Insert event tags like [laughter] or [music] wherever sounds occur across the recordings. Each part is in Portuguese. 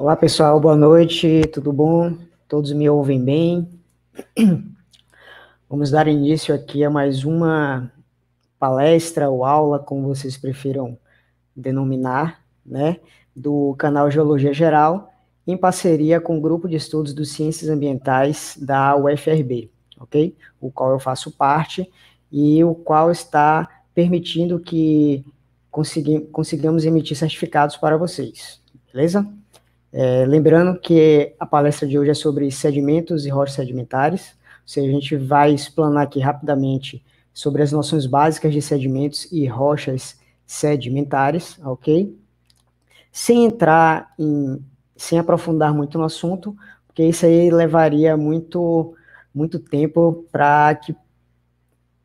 Olá pessoal, boa noite, tudo bom? Todos me ouvem bem? [clears throat] Vamos dar início aqui a mais uma palestra ou aula, como vocês prefiram denominar, né, do canal Geologia Geral, em parceria com o grupo de estudos dos Ciências Ambientais da UFRB, ok? O qual eu faço parte e o qual está permitindo que consigamos emitir certificados para vocês, beleza? É, lembrando que a palestra de hoje é sobre sedimentos e rochas sedimentares, ou seja, a gente vai explanar aqui rapidamente sobre as noções básicas de sedimentos e rochas sedimentares, ok? Sem entrar em, sem aprofundar muito no assunto, porque isso aí levaria muito, muito tempo para que,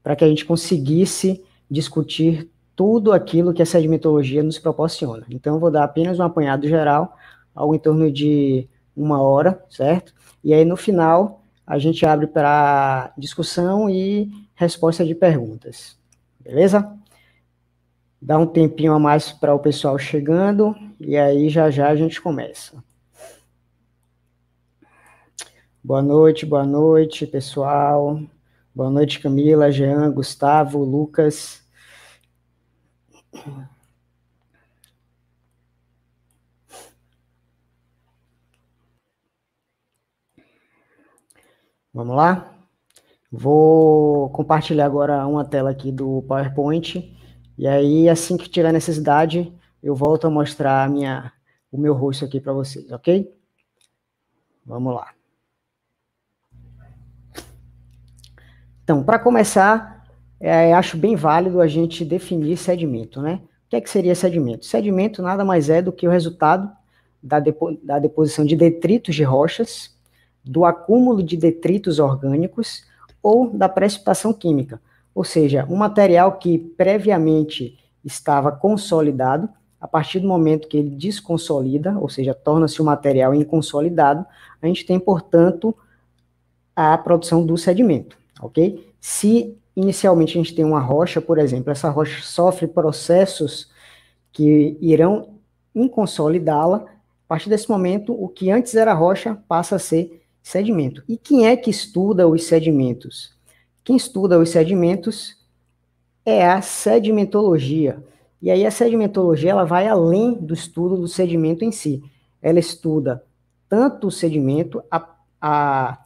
para que a gente conseguisse discutir tudo aquilo que a sedimentologia nos proporciona. Então, eu vou dar apenas um apanhado geral algo em torno de uma hora, certo? E aí no final a gente abre para discussão e resposta de perguntas, beleza? Dá um tempinho a mais para o pessoal chegando e aí já já a gente começa. Boa noite, boa noite, pessoal. Boa noite, Camila, Jean, Gustavo, Lucas. Vamos lá? Vou compartilhar agora uma tela aqui do PowerPoint, e aí, assim que tiver necessidade, eu volto a mostrar a minha, o meu rosto aqui para vocês, ok? Vamos lá. Então, para começar, é, acho bem válido a gente definir sedimento, né? O que, é que seria sedimento? Sedimento nada mais é do que o resultado da, depo da deposição de detritos de rochas do acúmulo de detritos orgânicos ou da precipitação química, ou seja, um material que previamente estava consolidado, a partir do momento que ele desconsolida, ou seja, torna-se um material inconsolidado, a gente tem, portanto, a produção do sedimento, ok? Se inicialmente a gente tem uma rocha, por exemplo, essa rocha sofre processos que irão inconsolidá-la, a partir desse momento, o que antes era rocha passa a ser sedimento. E quem é que estuda os sedimentos? Quem estuda os sedimentos é a sedimentologia. E aí a sedimentologia ela vai além do estudo do sedimento em si. Ela estuda tanto o sedimento, a, a,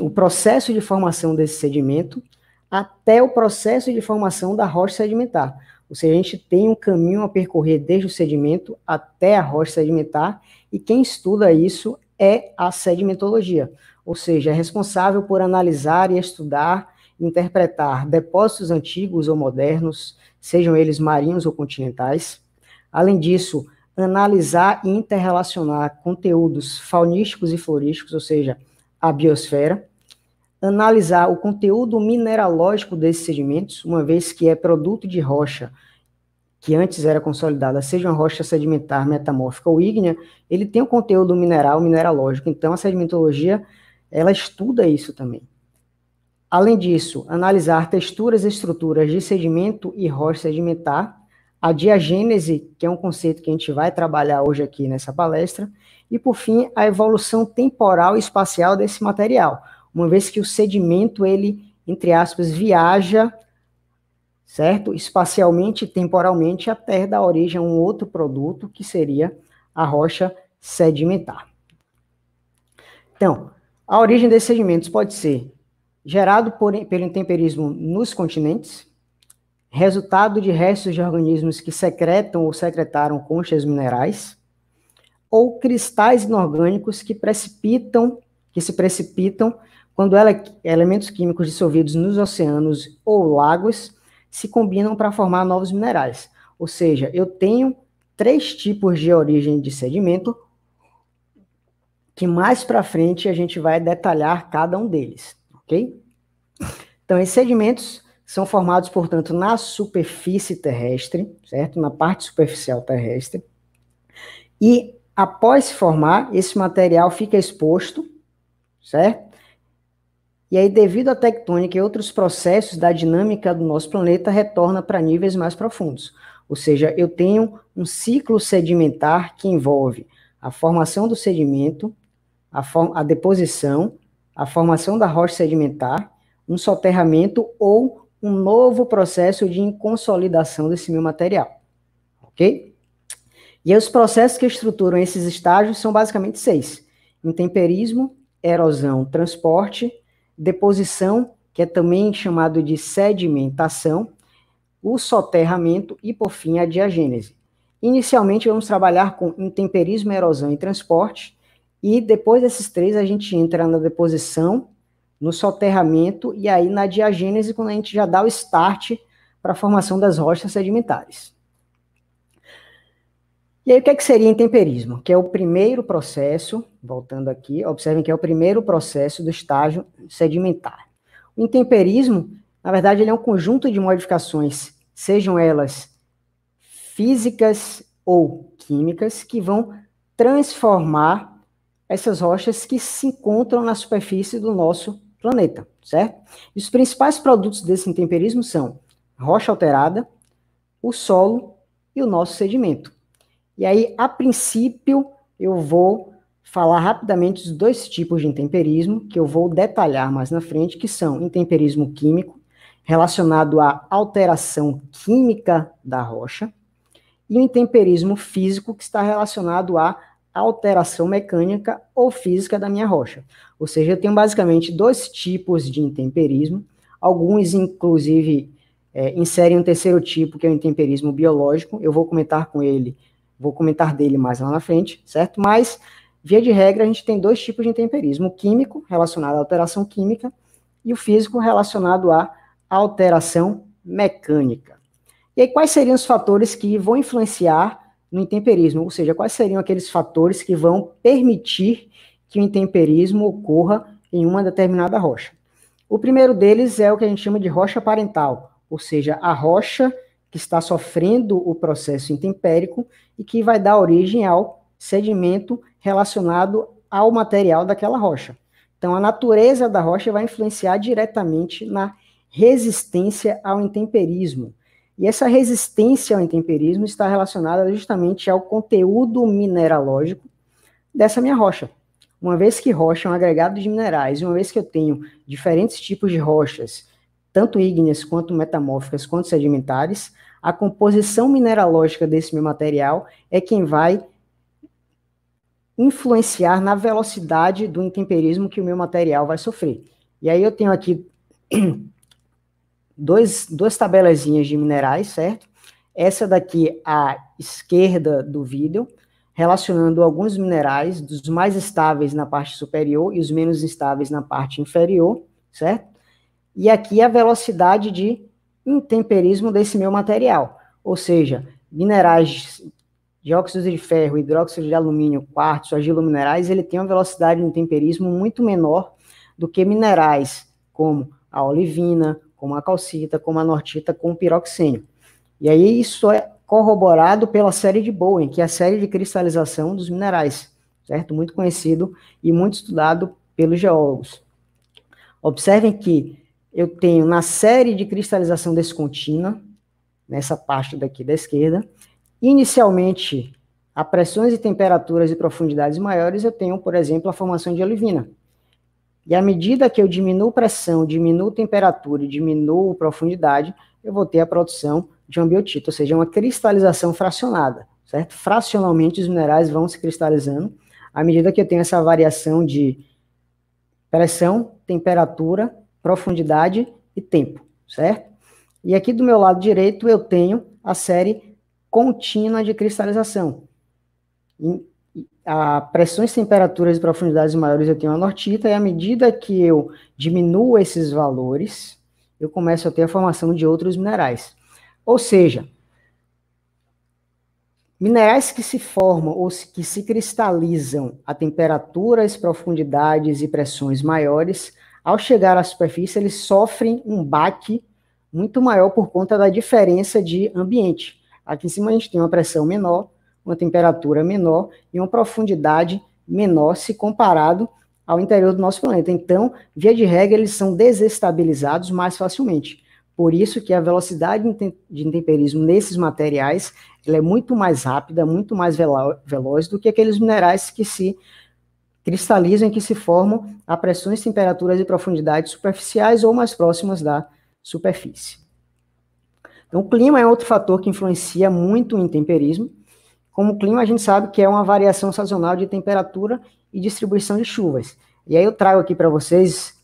o processo de formação desse sedimento, até o processo de formação da rocha sedimentar. Ou seja, a gente tem um caminho a percorrer desde o sedimento até a rocha sedimentar, e quem estuda isso é a sedimentologia, ou seja, é responsável por analisar e estudar interpretar depósitos antigos ou modernos, sejam eles marinhos ou continentais. Além disso, analisar e interrelacionar conteúdos faunísticos e florísticos, ou seja, a biosfera, analisar o conteúdo mineralógico desses sedimentos, uma vez que é produto de rocha que antes era consolidada, seja uma rocha sedimentar, metamórfica ou ígnea, ele tem um conteúdo mineral, mineralógico. Então, a sedimentologia, ela estuda isso também. Além disso, analisar texturas e estruturas de sedimento e rocha sedimentar, a diagênese, que é um conceito que a gente vai trabalhar hoje aqui nessa palestra, e, por fim, a evolução temporal e espacial desse material, uma vez que o sedimento, ele, entre aspas, viaja certo? Espacialmente e temporalmente, a Terra dá origem a um outro produto, que seria a rocha sedimentar. Então, a origem desses sedimentos pode ser gerado por, pelo intemperismo nos continentes, resultado de restos de organismos que secretam ou secretaram conchas minerais, ou cristais inorgânicos que precipitam, que se precipitam quando ele, elementos químicos dissolvidos nos oceanos ou lagos se combinam para formar novos minerais. Ou seja, eu tenho três tipos de origem de sedimento, que mais para frente a gente vai detalhar cada um deles, ok? Então, esses sedimentos são formados, portanto, na superfície terrestre, certo? Na parte superficial terrestre. E após se formar, esse material fica exposto, certo? E aí, devido à tectônica e outros processos da dinâmica do nosso planeta, retorna para níveis mais profundos. Ou seja, eu tenho um ciclo sedimentar que envolve a formação do sedimento, a, a deposição, a formação da rocha sedimentar, um soterramento ou um novo processo de consolidação desse meu material. Ok? E os processos que estruturam esses estágios são basicamente seis: intemperismo, erosão, transporte, deposição, que é também chamado de sedimentação, o soterramento e, por fim, a diagênese. Inicialmente, vamos trabalhar com intemperismo, erosão e transporte, e depois desses três, a gente entra na deposição, no soterramento e aí na diagênese, quando a gente já dá o start para a formação das rochas sedimentares. E aí, o que, é que seria intemperismo? Que é o primeiro processo, voltando aqui, observem que é o primeiro processo do estágio sedimentar. O intemperismo, na verdade, ele é um conjunto de modificações, sejam elas físicas ou químicas, que vão transformar essas rochas que se encontram na superfície do nosso planeta, certo? E os principais produtos desse intemperismo são rocha alterada, o solo e o nosso sedimento. E aí, a princípio, eu vou falar rapidamente dos dois tipos de intemperismo, que eu vou detalhar mais na frente, que são intemperismo químico, relacionado à alteração química da rocha, e o intemperismo físico, que está relacionado à alteração mecânica ou física da minha rocha. Ou seja, eu tenho basicamente dois tipos de intemperismo, alguns, inclusive, é, inserem um terceiro tipo, que é o intemperismo biológico, eu vou comentar com ele Vou comentar dele mais lá na frente, certo? Mas, via de regra, a gente tem dois tipos de intemperismo: o químico, relacionado à alteração química, e o físico, relacionado à alteração mecânica. E aí, quais seriam os fatores que vão influenciar no intemperismo? Ou seja, quais seriam aqueles fatores que vão permitir que o intemperismo ocorra em uma determinada rocha? O primeiro deles é o que a gente chama de rocha parental, ou seja, a rocha que está sofrendo o processo intempérico e que vai dar origem ao sedimento relacionado ao material daquela rocha. Então, a natureza da rocha vai influenciar diretamente na resistência ao intemperismo. E essa resistência ao intemperismo está relacionada justamente ao conteúdo mineralógico dessa minha rocha. Uma vez que rocha é um agregado de minerais, uma vez que eu tenho diferentes tipos de rochas tanto ígneas quanto metamórficas quanto sedimentares, a composição mineralógica desse meu material é quem vai influenciar na velocidade do intemperismo que o meu material vai sofrer. E aí eu tenho aqui [clears throat] dois, duas tabelazinhas de minerais, certo? Essa daqui à esquerda do vídeo, relacionando alguns minerais, dos mais estáveis na parte superior e os menos estáveis na parte inferior, certo? e aqui a velocidade de intemperismo desse meu material. Ou seja, minerais, dióxido de ferro, hidróxido de alumínio, quartzo, minerais, ele tem uma velocidade de intemperismo muito menor do que minerais como a olivina, como a calcita, como a nortita, como o piroxênio. E aí isso é corroborado pela série de Bowen, que é a série de cristalização dos minerais, certo? Muito conhecido e muito estudado pelos geólogos. Observem que eu tenho na série de cristalização descontínua, nessa parte daqui da esquerda, inicialmente, a pressões e temperaturas e profundidades maiores, eu tenho, por exemplo, a formação de olivina. E à medida que eu diminuo pressão, diminuo temperatura e diminuo profundidade, eu vou ter a produção de um biotito, ou seja, uma cristalização fracionada, certo? Fracionalmente os minerais vão se cristalizando à medida que eu tenho essa variação de pressão, temperatura profundidade e tempo, certo? E aqui do meu lado direito eu tenho a série contínua de cristalização. a pressões, temperaturas e profundidades maiores eu tenho a nortita, e à medida que eu diminuo esses valores, eu começo a ter a formação de outros minerais. Ou seja, minerais que se formam ou que se cristalizam a temperaturas, profundidades e pressões maiores ao chegar à superfície, eles sofrem um baque muito maior por conta da diferença de ambiente. Aqui em cima a gente tem uma pressão menor, uma temperatura menor e uma profundidade menor se comparado ao interior do nosso planeta. Então, via de regra, eles são desestabilizados mais facilmente. Por isso que a velocidade de intemperismo nesses materiais é muito mais rápida, muito mais veloz do que aqueles minerais que se cristalizam e que se formam a pressões, temperaturas e profundidades superficiais ou mais próximas da superfície. Então, o clima é outro fator que influencia muito o intemperismo. Como o clima, a gente sabe que é uma variação sazonal de temperatura e distribuição de chuvas. E aí eu trago aqui para vocês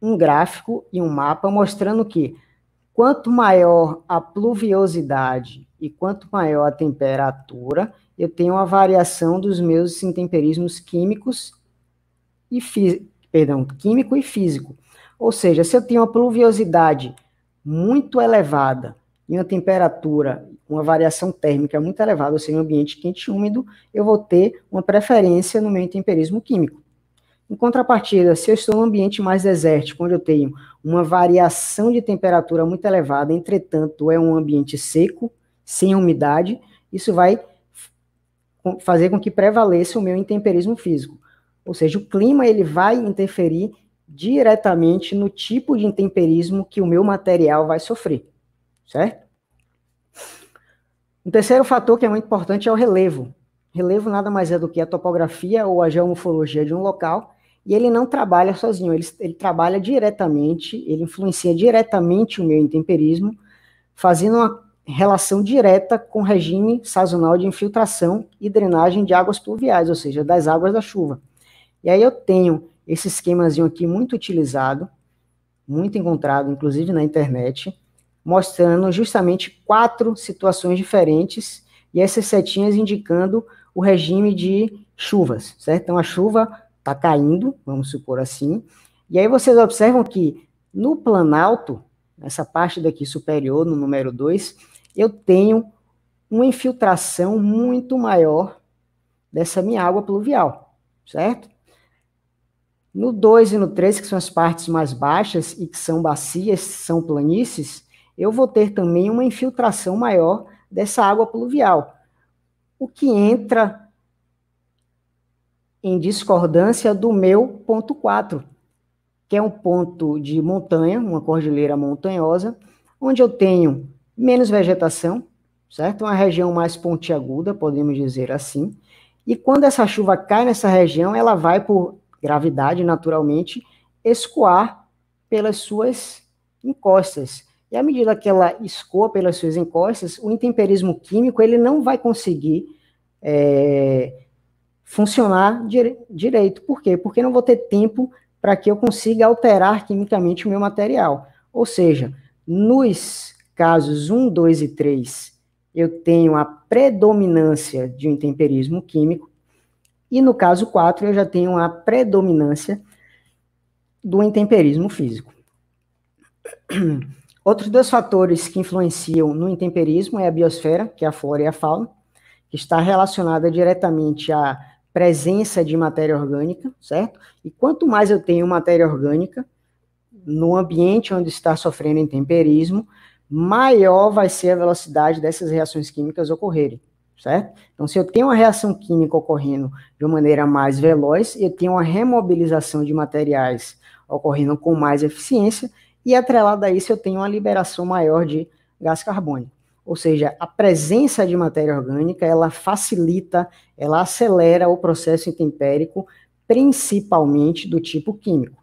um gráfico e um mapa mostrando que quanto maior a pluviosidade e quanto maior a temperatura, eu tenho uma variação dos meus intemperismos químicos e perdão, químico e físico. Ou seja, se eu tenho uma pluviosidade muito elevada e uma temperatura, uma variação térmica muito elevada, ou seja, um ambiente quente e úmido, eu vou ter uma preferência no meu intemperismo químico. Em contrapartida, se eu estou num ambiente mais desértico, onde eu tenho uma variação de temperatura muito elevada, entretanto é um ambiente seco, sem umidade, isso vai fazer com que prevaleça o meu intemperismo físico. Ou seja, o clima ele vai interferir diretamente no tipo de intemperismo que o meu material vai sofrer, certo? Um terceiro fator que é muito importante é o relevo. Relevo nada mais é do que a topografia ou a geomorfologia de um local e ele não trabalha sozinho, ele, ele trabalha diretamente, ele influencia diretamente o meu intemperismo, fazendo uma relação direta com regime sazonal de infiltração e drenagem de águas pluviais, ou seja, das águas da chuva. E aí eu tenho esse esquemazinho aqui muito utilizado, muito encontrado, inclusive na internet, mostrando justamente quatro situações diferentes e essas setinhas indicando o regime de chuvas, certo? Então a chuva está caindo, vamos supor assim. E aí vocês observam que no planalto, nessa parte daqui superior, no número 2, eu tenho uma infiltração muito maior dessa minha água pluvial, certo? No 2 e no 3, que são as partes mais baixas e que são bacias, são planícies, eu vou ter também uma infiltração maior dessa água pluvial. O que entra em discordância do meu ponto 4, que é um ponto de montanha, uma cordilheira montanhosa, onde eu tenho menos vegetação, certo? Uma região mais pontiaguda, podemos dizer assim. E quando essa chuva cai nessa região, ela vai, por gravidade, naturalmente, escoar pelas suas encostas. E à medida que ela escoa pelas suas encostas, o intemperismo químico ele não vai conseguir é, funcionar dire direito. Por quê? Porque não vou ter tempo para que eu consiga alterar quimicamente o meu material. Ou seja, nos casos 1, 2 e 3, eu tenho a predominância de um intemperismo químico, e no caso 4, eu já tenho a predominância do intemperismo físico. [clears throat] Outros dois fatores que influenciam no intemperismo é a biosfera, que é a flora e a fauna, que está relacionada diretamente à presença de matéria orgânica, certo? E quanto mais eu tenho matéria orgânica no ambiente onde está sofrendo intemperismo, maior vai ser a velocidade dessas reações químicas ocorrerem, certo? Então, se eu tenho uma reação química ocorrendo de uma maneira mais veloz, eu tenho uma remobilização de materiais ocorrendo com mais eficiência, e atrelado a isso, eu tenho uma liberação maior de gás carbônico. Ou seja, a presença de matéria orgânica, ela facilita, ela acelera o processo intempérico, principalmente do tipo químico.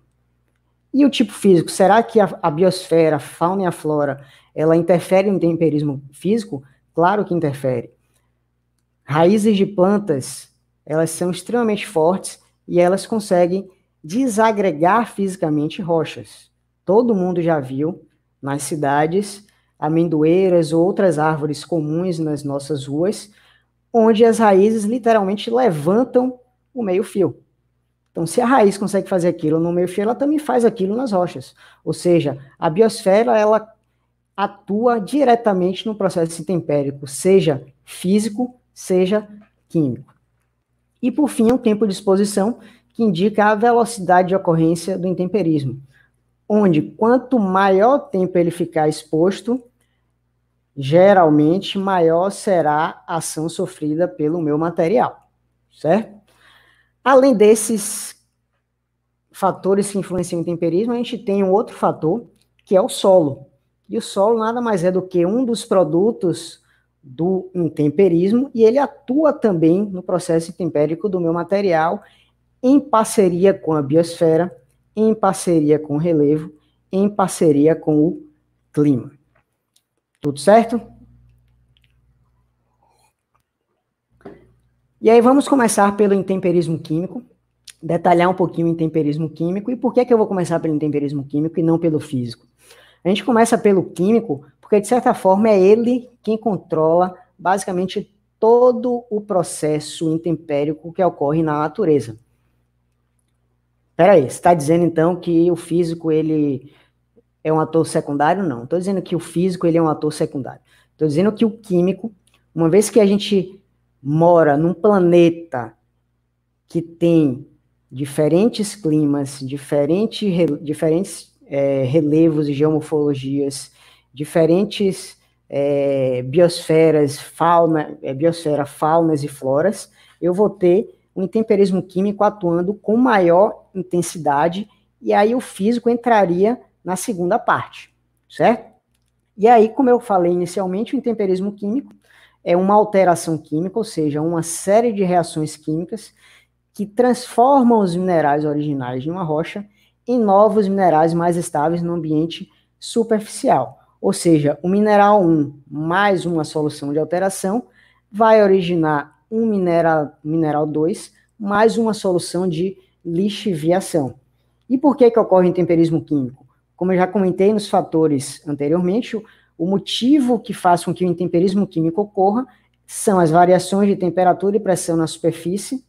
E o tipo físico, será que a, a biosfera, a fauna e a flora, ela interfere no temperismo físico? Claro que interfere. Raízes de plantas, elas são extremamente fortes e elas conseguem desagregar fisicamente rochas. Todo mundo já viu nas cidades amendoeiras ou outras árvores comuns nas nossas ruas, onde as raízes literalmente levantam o meio-fio. Então, se a raiz consegue fazer aquilo no meio-fio, ela também faz aquilo nas rochas. Ou seja, a biosfera, ela atua diretamente no processo intempérico, seja físico, seja químico. E, por fim, o tempo de exposição, que indica a velocidade de ocorrência do intemperismo, onde quanto maior tempo ele ficar exposto, geralmente maior será a ação sofrida pelo meu material, certo? Além desses fatores que influenciam o temperismo, a gente tem um outro fator, que é o solo. E o solo nada mais é do que um dos produtos do intemperismo e ele atua também no processo intempérico do meu material em parceria com a biosfera, em parceria com o relevo, em parceria com o clima. Tudo certo? E aí vamos começar pelo intemperismo químico, detalhar um pouquinho o intemperismo químico e por que, que eu vou começar pelo intemperismo químico e não pelo físico. A gente começa pelo químico porque, de certa forma, é ele quem controla basicamente todo o processo intempérico que ocorre na natureza. Peraí, você está dizendo então que o físico ele é um ator secundário? Não, estou dizendo que o físico ele é um ator secundário. Estou dizendo que o químico, uma vez que a gente mora num planeta que tem diferentes climas, diferente, diferentes é, relevos e geomorfologias, diferentes é, biosferas, fauna, é, biosfera, faunas e floras, eu vou ter um intemperismo químico atuando com maior intensidade, e aí o físico entraria na segunda parte, certo? E aí, como eu falei inicialmente, o intemperismo químico é uma alteração química, ou seja, uma série de reações químicas que transformam os minerais originais de uma rocha em novos minerais mais estáveis no ambiente superficial. Ou seja, o mineral 1 mais uma solução de alteração vai originar um mineral, mineral 2 mais uma solução de lixiviação. E por que, que ocorre intemperismo químico? Como eu já comentei nos fatores anteriormente, o motivo que faz com que o intemperismo químico ocorra são as variações de temperatura e pressão na superfície,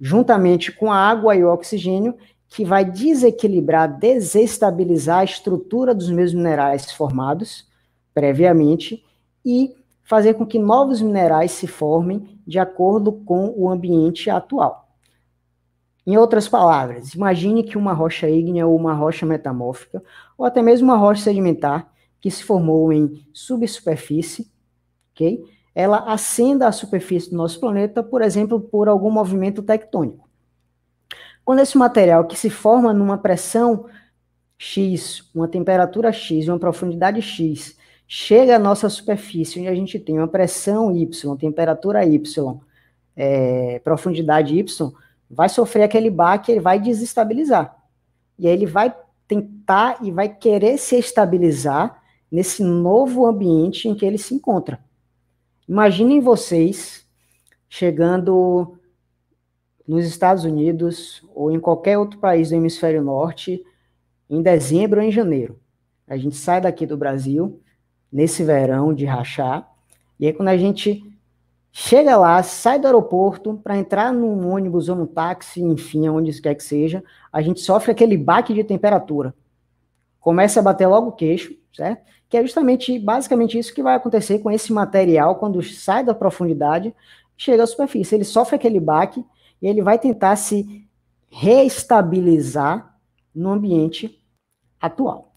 juntamente com a água e o oxigênio, que vai desequilibrar, desestabilizar a estrutura dos meus minerais formados previamente e fazer com que novos minerais se formem de acordo com o ambiente atual. Em outras palavras, imagine que uma rocha ígnea ou uma rocha metamórfica, ou até mesmo uma rocha sedimentar, que se formou em subsuperfície, ok? Ela ascenda à superfície do nosso planeta, por exemplo, por algum movimento tectônico. Quando esse material que se forma numa pressão X, uma temperatura X uma profundidade X, chega à nossa superfície, onde a gente tem uma pressão Y, temperatura Y, é, profundidade Y, vai sofrer aquele baque, ele vai desestabilizar. E aí ele vai tentar e vai querer se estabilizar nesse novo ambiente em que ele se encontra. Imaginem vocês chegando nos Estados Unidos ou em qualquer outro país do hemisfério norte em dezembro ou em janeiro. A gente sai daqui do Brasil nesse verão de rachar, e aí quando a gente chega lá, sai do aeroporto para entrar num ônibus ou num táxi, enfim, onde quer que seja, a gente sofre aquele baque de temperatura. Começa a bater logo o queixo, certo? que é justamente, basicamente isso que vai acontecer com esse material quando sai da profundidade, chega à superfície. Ele sofre aquele baque e ele vai tentar se reestabilizar no ambiente atual.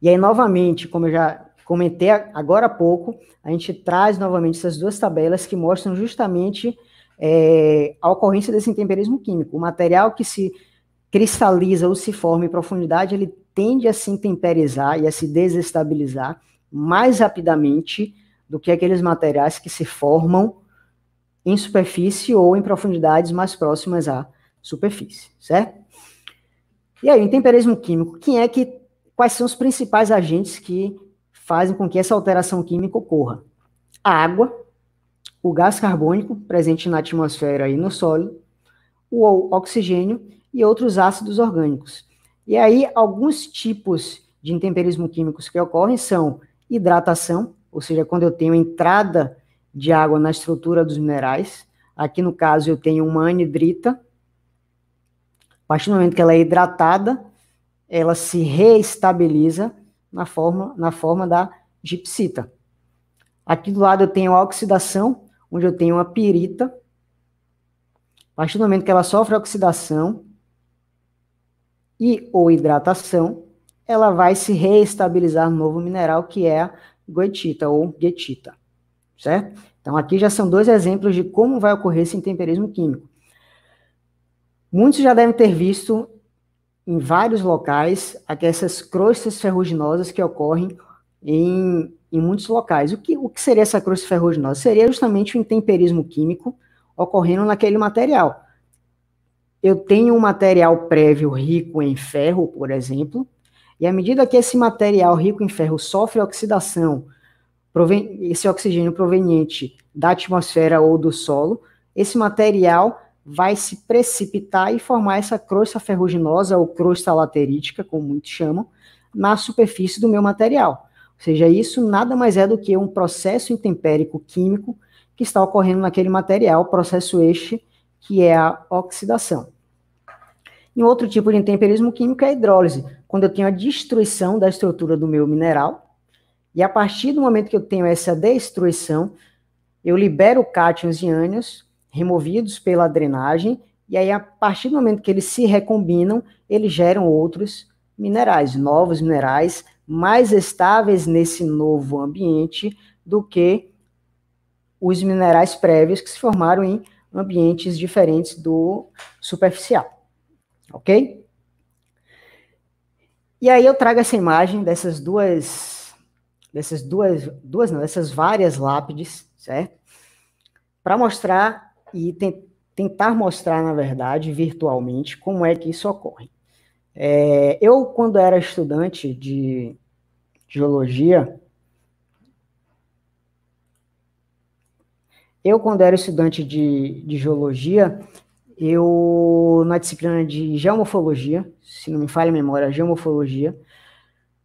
E aí, novamente, como eu já comentei agora há pouco, a gente traz novamente essas duas tabelas que mostram justamente é, a ocorrência desse intemperismo químico. O material que se cristaliza ou se forma em profundidade, ele tende a se intemperizar e a se desestabilizar mais rapidamente do que aqueles materiais que se formam em superfície ou em profundidades mais próximas à superfície, certo? E aí, o intemperismo químico, quem é que quais são os principais agentes que fazem com que essa alteração química ocorra? A água, o gás carbônico presente na atmosfera e no solo, o oxigênio e outros ácidos orgânicos. E aí, alguns tipos de intemperismo químicos que ocorrem são hidratação, ou seja, quando eu tenho entrada de água na estrutura dos minerais. Aqui, no caso, eu tenho uma anidrita. A partir do momento que ela é hidratada, ela se reestabiliza na forma, na forma da gipsita. Aqui do lado eu tenho a oxidação, onde eu tenho a pirita. A partir do momento que ela sofre oxidação, e ou hidratação, ela vai se reestabilizar no novo mineral que é a goetita ou guetita, certo? Então aqui já são dois exemplos de como vai ocorrer esse intemperismo químico. Muitos já devem ter visto em vários locais essas crostas ferruginosas que ocorrem em, em muitos locais. O que, o que seria essa crosta ferruginosa? Seria justamente o intemperismo químico ocorrendo naquele material. Eu tenho um material prévio rico em ferro, por exemplo, e à medida que esse material rico em ferro sofre oxidação, esse oxigênio proveniente da atmosfera ou do solo, esse material vai se precipitar e formar essa crosta ferruginosa ou crosta laterítica, como muitos chamam, na superfície do meu material. Ou seja, isso nada mais é do que um processo intempérico químico que está ocorrendo naquele material, processo este que é a oxidação. E outro tipo de intemperismo químico é a hidrólise, quando eu tenho a destruição da estrutura do meu mineral, e a partir do momento que eu tenho essa destruição, eu libero cátions e ânions, removidos pela drenagem, e aí a partir do momento que eles se recombinam, eles geram outros minerais, novos minerais, mais estáveis nesse novo ambiente do que os minerais prévios que se formaram em ambientes diferentes do superficial. Ok? E aí eu trago essa imagem dessas duas, dessas duas, duas não, dessas várias lápides, certo? Para mostrar e te tentar mostrar, na verdade, virtualmente, como é que isso ocorre. É, eu, quando era estudante de geologia, eu, quando era estudante de, de geologia, eu, na disciplina de geomorfologia, se não me falha a memória, geomorfologia,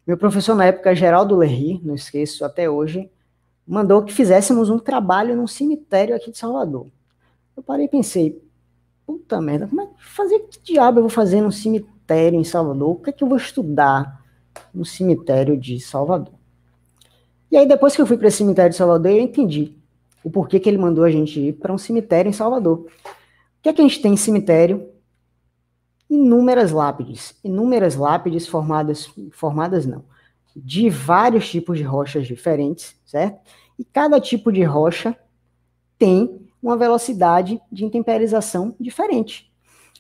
meu professor na época, Geraldo Lerry, não esqueço até hoje, mandou que fizéssemos um trabalho num cemitério aqui de Salvador. Eu parei e pensei, puta merda, como é que fazer que diabo eu vou fazer num cemitério em Salvador? O que é que eu vou estudar no cemitério de Salvador? E aí depois que eu fui para esse cemitério de Salvador, eu entendi o porquê que ele mandou a gente ir para um cemitério em Salvador. O que é que a gente tem em cemitério? Inúmeras lápides, inúmeras lápides formadas, formadas não, de vários tipos de rochas diferentes, certo? E cada tipo de rocha tem uma velocidade de intemperização diferente.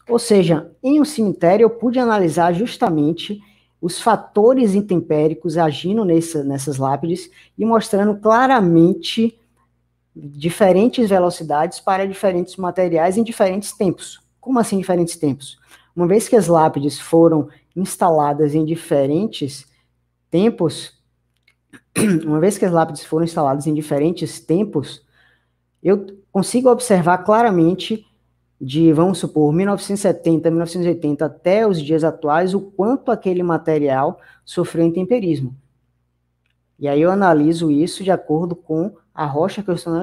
Ou seja, em um cemitério eu pude analisar justamente os fatores intempéricos agindo nessa, nessas lápides e mostrando claramente diferentes velocidades para diferentes materiais em diferentes tempos. Como assim diferentes tempos? Uma vez que as lápides foram instaladas em diferentes tempos, [clears throat] uma vez que as lápides foram instaladas em diferentes tempos, eu consigo observar claramente de, vamos supor, 1970, 1980 até os dias atuais, o quanto aquele material sofreu intemperismo. E aí eu analiso isso de acordo com a rocha que eu estou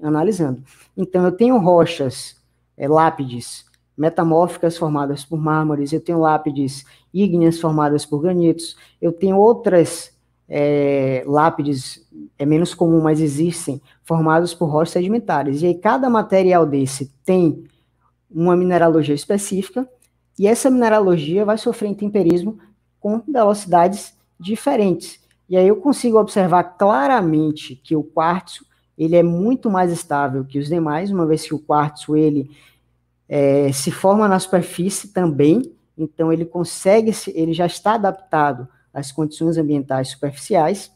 analisando. Então, eu tenho rochas, é, lápides metamórficas formadas por mármores, eu tenho lápides ígneas formadas por granitos, eu tenho outras é, lápides é menos comum, mas existem, formados por rochas sedimentares. E aí cada material desse tem uma mineralogia específica, e essa mineralogia vai sofrer intemperismo com velocidades diferentes. E aí eu consigo observar claramente que o quartzo ele é muito mais estável que os demais, uma vez que o quartzo ele é, se forma na superfície também, então ele consegue, ele já está adaptado as condições ambientais superficiais.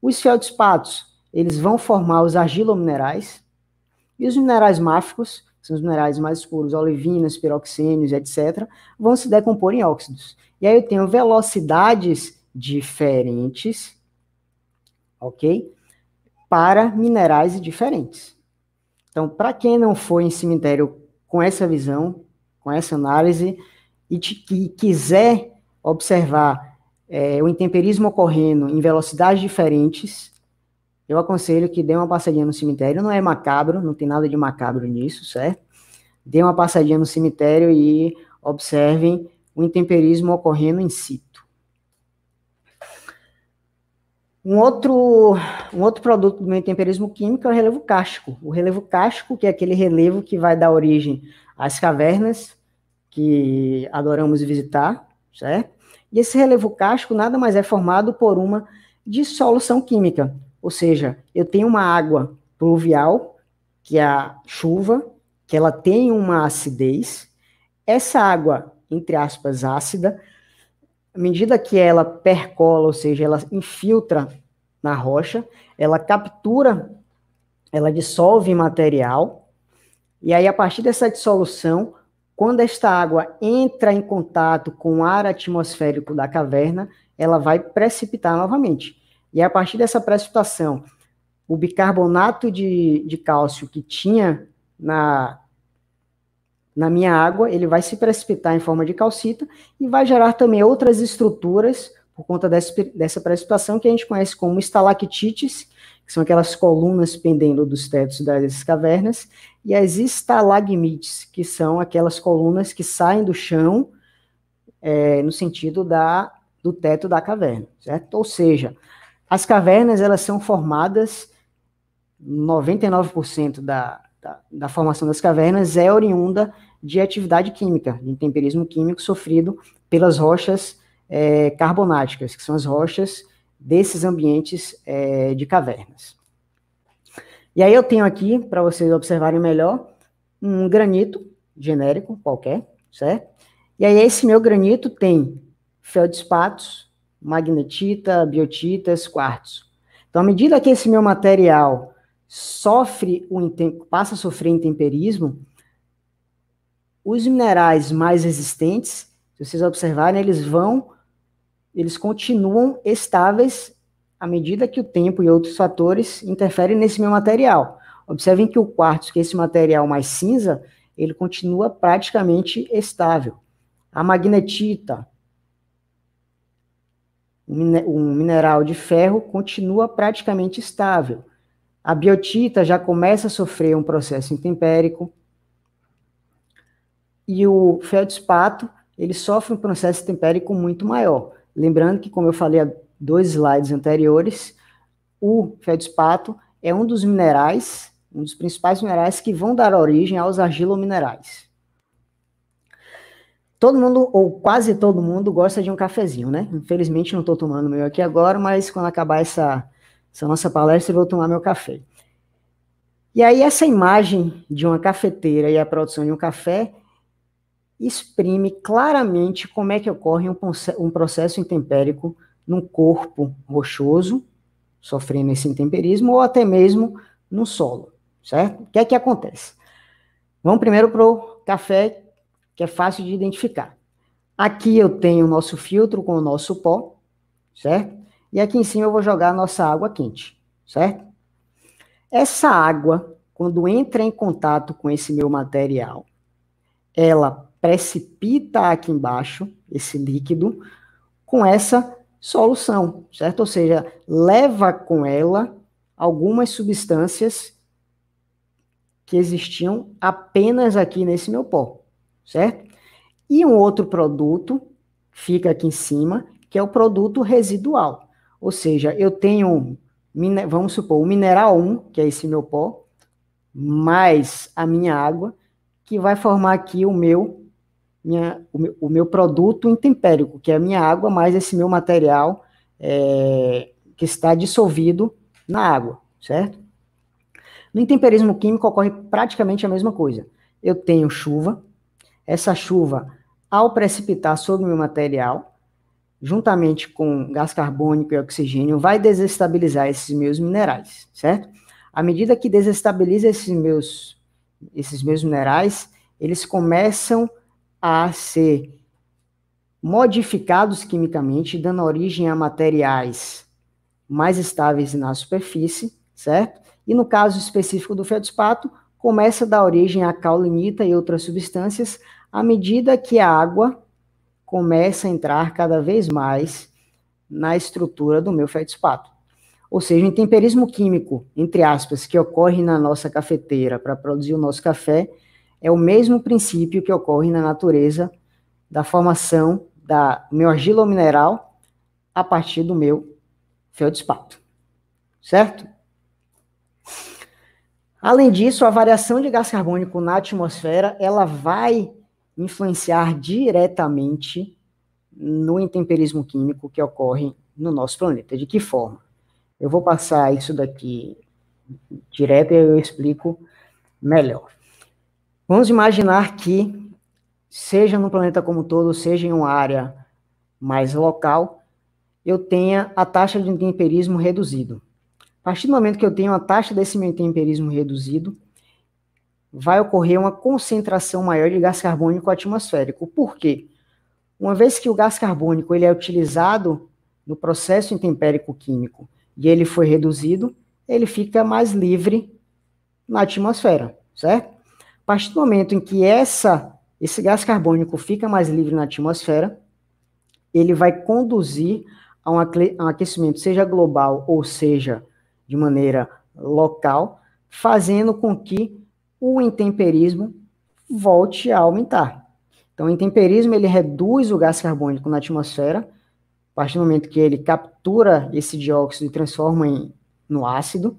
Os feldspatos, eles vão formar os argilominerais, e os minerais máficos, que são os minerais mais escuros, olevinas, piroxênios, etc., vão se decompor em óxidos. E aí eu tenho velocidades diferentes, ok? Para minerais diferentes. Então, para quem não foi em cemitério com essa visão, com essa análise, e que quiser observar é, o intemperismo ocorrendo em velocidades diferentes, eu aconselho que dê uma passadinha no cemitério. Não é macabro, não tem nada de macabro nisso, certo? Dê uma passadinha no cemitério e observem o intemperismo ocorrendo em situ. Um outro, um outro produto do meu intemperismo químico é o relevo cástico. O relevo cástico, que é aquele relevo que vai dar origem às cavernas que adoramos visitar, certo? E esse relevo cástico nada mais é formado por uma dissolução química, ou seja, eu tenho uma água pluvial, que é a chuva, que ela tem uma acidez. Essa água entre aspas, ácida. À medida que ela percola, ou seja, ela infiltra na rocha, ela captura, ela dissolve material, e aí a partir dessa dissolução, quando esta água entra em contato com o ar atmosférico da caverna, ela vai precipitar novamente. E a partir dessa precipitação, o bicarbonato de, de cálcio que tinha na, na minha água, ele vai se precipitar em forma de calcita e vai gerar também outras estruturas por conta dessa, precipitação que a gente conhece como estalactites, que são aquelas colunas pendendo dos tetos das cavernas, e as estalagmites, que são aquelas colunas que saem do chão é, no sentido da, do teto da caverna, certo? Ou seja, as cavernas elas são formadas 99% da, da, da, formação das cavernas é oriunda de atividade química, de temperismo químico sofrido pelas rochas é, carbonáticas, que são as rochas desses ambientes é, de cavernas. E aí eu tenho aqui, para vocês observarem melhor, um granito genérico qualquer, certo? E aí esse meu granito tem feldspatos, magnetita, biotitas, quartzo. Então, à medida que esse meu material sofre o passa a sofrer intemperismo, os minerais mais resistentes, se vocês observarem, eles vão, eles continuam estáveis à medida que o tempo e outros fatores interferem nesse meu material. Observem que o quartzo, que é esse material mais cinza, ele continua praticamente estável. A magnetita, um mineral de ferro, continua praticamente estável. A biotita já começa a sofrer um processo intempérico. E o feldspato, ele sofre um processo intempérico muito maior. Lembrando que, como eu falei há dois slides anteriores, o feldspato é um dos minerais, um dos principais minerais que vão dar origem aos argilominerais. Todo mundo, ou quase todo mundo, gosta de um cafezinho, né? Infelizmente não estou tomando meu aqui agora, mas quando acabar essa, essa nossa palestra eu vou tomar meu café. E aí essa imagem de uma cafeteira e a produção de um café exprime claramente como é que ocorre um, um processo intempérico num corpo rochoso, sofrendo esse intemperismo, ou até mesmo no solo, certo? O que é que acontece? Vamos primeiro para o café que é fácil de identificar. Aqui eu tenho o nosso filtro com o nosso pó, certo? E aqui em cima eu vou jogar a nossa água quente, certo? Essa água, quando entra em contato com esse meu material, ela precipita aqui embaixo, esse líquido, com essa solução, certo? Ou seja, leva com ela algumas substâncias que existiam apenas aqui nesse meu pó certo? E um outro produto fica aqui em cima, que é o produto residual. Ou seja, eu tenho, vamos supor, o mineral 1, que é esse meu pó, mais a minha água, que vai formar aqui o meu, minha, o, meu o meu produto intempérico, que é a minha água, mais esse meu material é, que está dissolvido na água, certo? No intemperismo químico ocorre praticamente a mesma coisa. Eu tenho chuva, essa chuva, ao precipitar sobre o meu material, juntamente com gás carbônico e oxigênio, vai desestabilizar esses meus minerais, certo? À medida que desestabiliza esses meus, esses meus minerais, eles começam a ser modificados quimicamente, dando origem a materiais mais estáveis na superfície, certo? E no caso específico do feldspato, começa a dar origem a caulinita e outras substâncias à medida que a água começa a entrar cada vez mais na estrutura do meu feldspato. Ou seja, o intemperismo químico, entre aspas, que ocorre na nossa cafeteira para produzir o nosso café, é o mesmo princípio que ocorre na natureza da formação da meu argila mineral a partir do meu feldspato. Certo? Além disso, a variação de gás carbônico na atmosfera, ela vai influenciar diretamente no intemperismo químico que ocorre no nosso planeta. De que forma? Eu vou passar isso daqui direto e eu explico melhor. Vamos imaginar que seja no planeta como todo, seja em uma área mais local, eu tenha a taxa de intemperismo reduzido. A partir do momento que eu tenho a taxa desse meu intemperismo reduzido, vai ocorrer uma concentração maior de gás carbônico atmosférico. Por quê? Uma vez que o gás carbônico ele é utilizado no processo intempérico químico e ele foi reduzido, ele fica mais livre na atmosfera, certo? Partir do momento em que essa, esse gás carbônico fica mais livre na atmosfera, ele vai conduzir a um aquecimento, seja global ou seja de maneira local, fazendo com que o intemperismo volte a aumentar. Então, o intemperismo ele reduz o gás carbônico na atmosfera, a partir do momento que ele captura esse dióxido e transforma em, no ácido.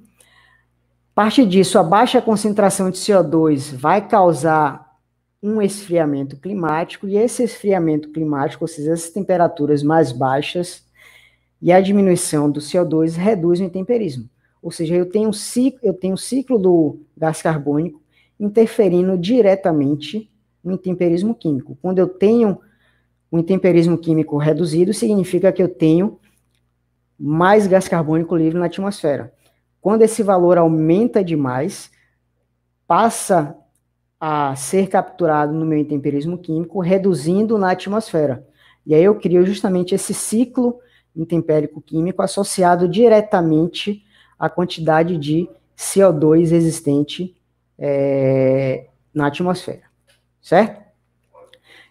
A partir disso, a baixa concentração de CO2 vai causar um esfriamento climático, e esse esfriamento climático, ou seja, essas temperaturas mais baixas e a diminuição do CO2 reduz o intemperismo. Ou seja, eu tenho um ciclo, eu tenho um ciclo do gás carbônico interferindo diretamente no intemperismo químico. Quando eu tenho um intemperismo químico reduzido, significa que eu tenho mais gás carbônico livre na atmosfera. Quando esse valor aumenta demais, passa a ser capturado no meu intemperismo químico, reduzindo na atmosfera. E aí eu crio justamente esse ciclo intempérico químico associado diretamente à quantidade de CO2 existente é, na atmosfera, certo?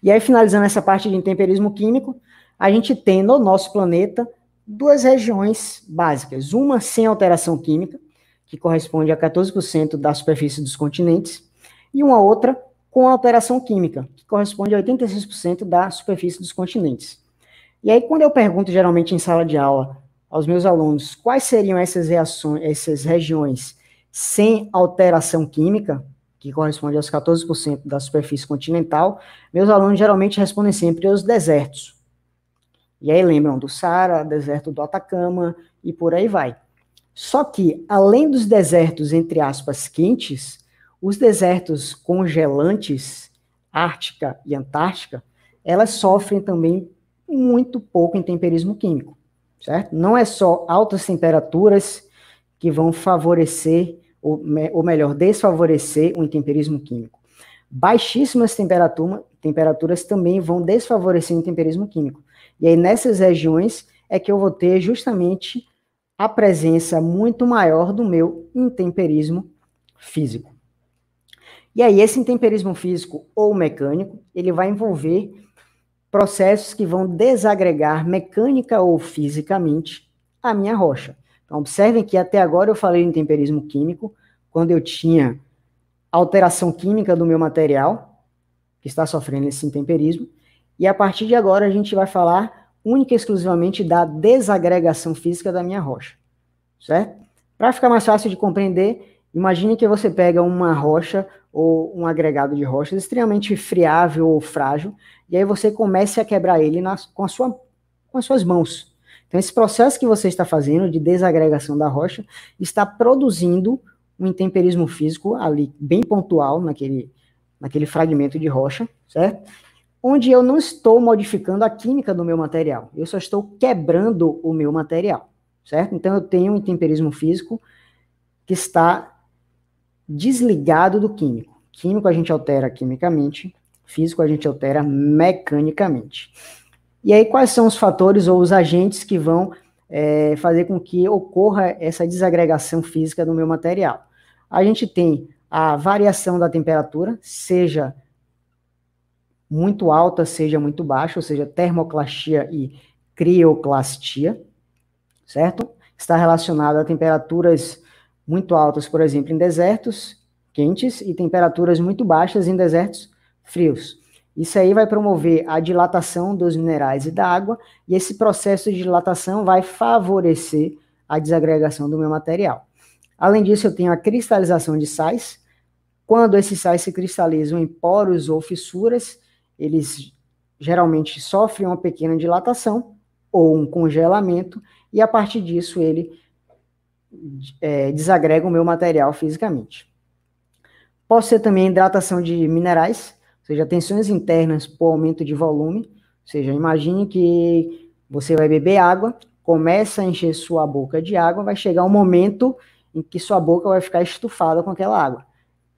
E aí, finalizando essa parte de intemperismo químico, a gente tem no nosso planeta duas regiões básicas. Uma sem alteração química, que corresponde a 14% da superfície dos continentes, e uma outra com alteração química, que corresponde a 86% da superfície dos continentes. E aí, quando eu pergunto geralmente em sala de aula aos meus alunos quais seriam essas reações, essas regiões sem alteração química, que corresponde aos 14% da superfície continental, meus alunos geralmente respondem sempre os desertos. E aí lembram do Saara, deserto do Atacama e por aí vai. Só que, além dos desertos, entre aspas, quentes, os desertos congelantes, Ártica e Antártica, elas sofrem também muito pouco intemperismo químico, certo? Não é só altas temperaturas que vão favorecer, ou, ou melhor, desfavorecer o intemperismo químico. Baixíssimas temperatura, temperaturas também vão desfavorecer o intemperismo químico. E aí, nessas regiões, é que eu vou ter justamente a presença muito maior do meu intemperismo físico. E aí, esse intemperismo físico ou mecânico, ele vai envolver processos que vão desagregar mecânica ou fisicamente a minha rocha. Então, observem que até agora eu falei em temperismo químico, quando eu tinha alteração química do meu material, que está sofrendo esse intemperismo, e a partir de agora a gente vai falar única e exclusivamente da desagregação física da minha rocha, certo? Para ficar mais fácil de compreender, imagine que você pega uma rocha ou um agregado de rochas extremamente friável ou frágil, e aí você comece a quebrar ele nas, com, a sua, com as suas mãos. Então, esse processo que você está fazendo de desagregação da rocha está produzindo um intemperismo físico ali, bem pontual, naquele, naquele fragmento de rocha, certo? Onde eu não estou modificando a química do meu material, eu só estou quebrando o meu material, certo? Então, eu tenho um intemperismo físico que está desligado do químico. Químico a gente altera quimicamente, físico a gente altera mecanicamente. E aí, quais são os fatores ou os agentes que vão é, fazer com que ocorra essa desagregação física do meu material? A gente tem a variação da temperatura, seja muito alta, seja muito baixa, ou seja, termoclastia e crioclastia, certo? Está relacionado a temperaturas muito altas, por exemplo, em desertos quentes e temperaturas muito baixas em desertos frios. Isso aí vai promover a dilatação dos minerais e da água, e esse processo de dilatação vai favorecer a desagregação do meu material. Além disso, eu tenho a cristalização de sais. Quando esses sais se cristalizam em poros ou fissuras, eles geralmente sofrem uma pequena dilatação ou um congelamento, e a partir disso ele é, desagrega o meu material fisicamente. Pode ser também hidratação de minerais, seja, tensões internas por aumento de volume, ou seja, imagine que você vai beber água, começa a encher sua boca de água, vai chegar um momento em que sua boca vai ficar estufada com aquela água.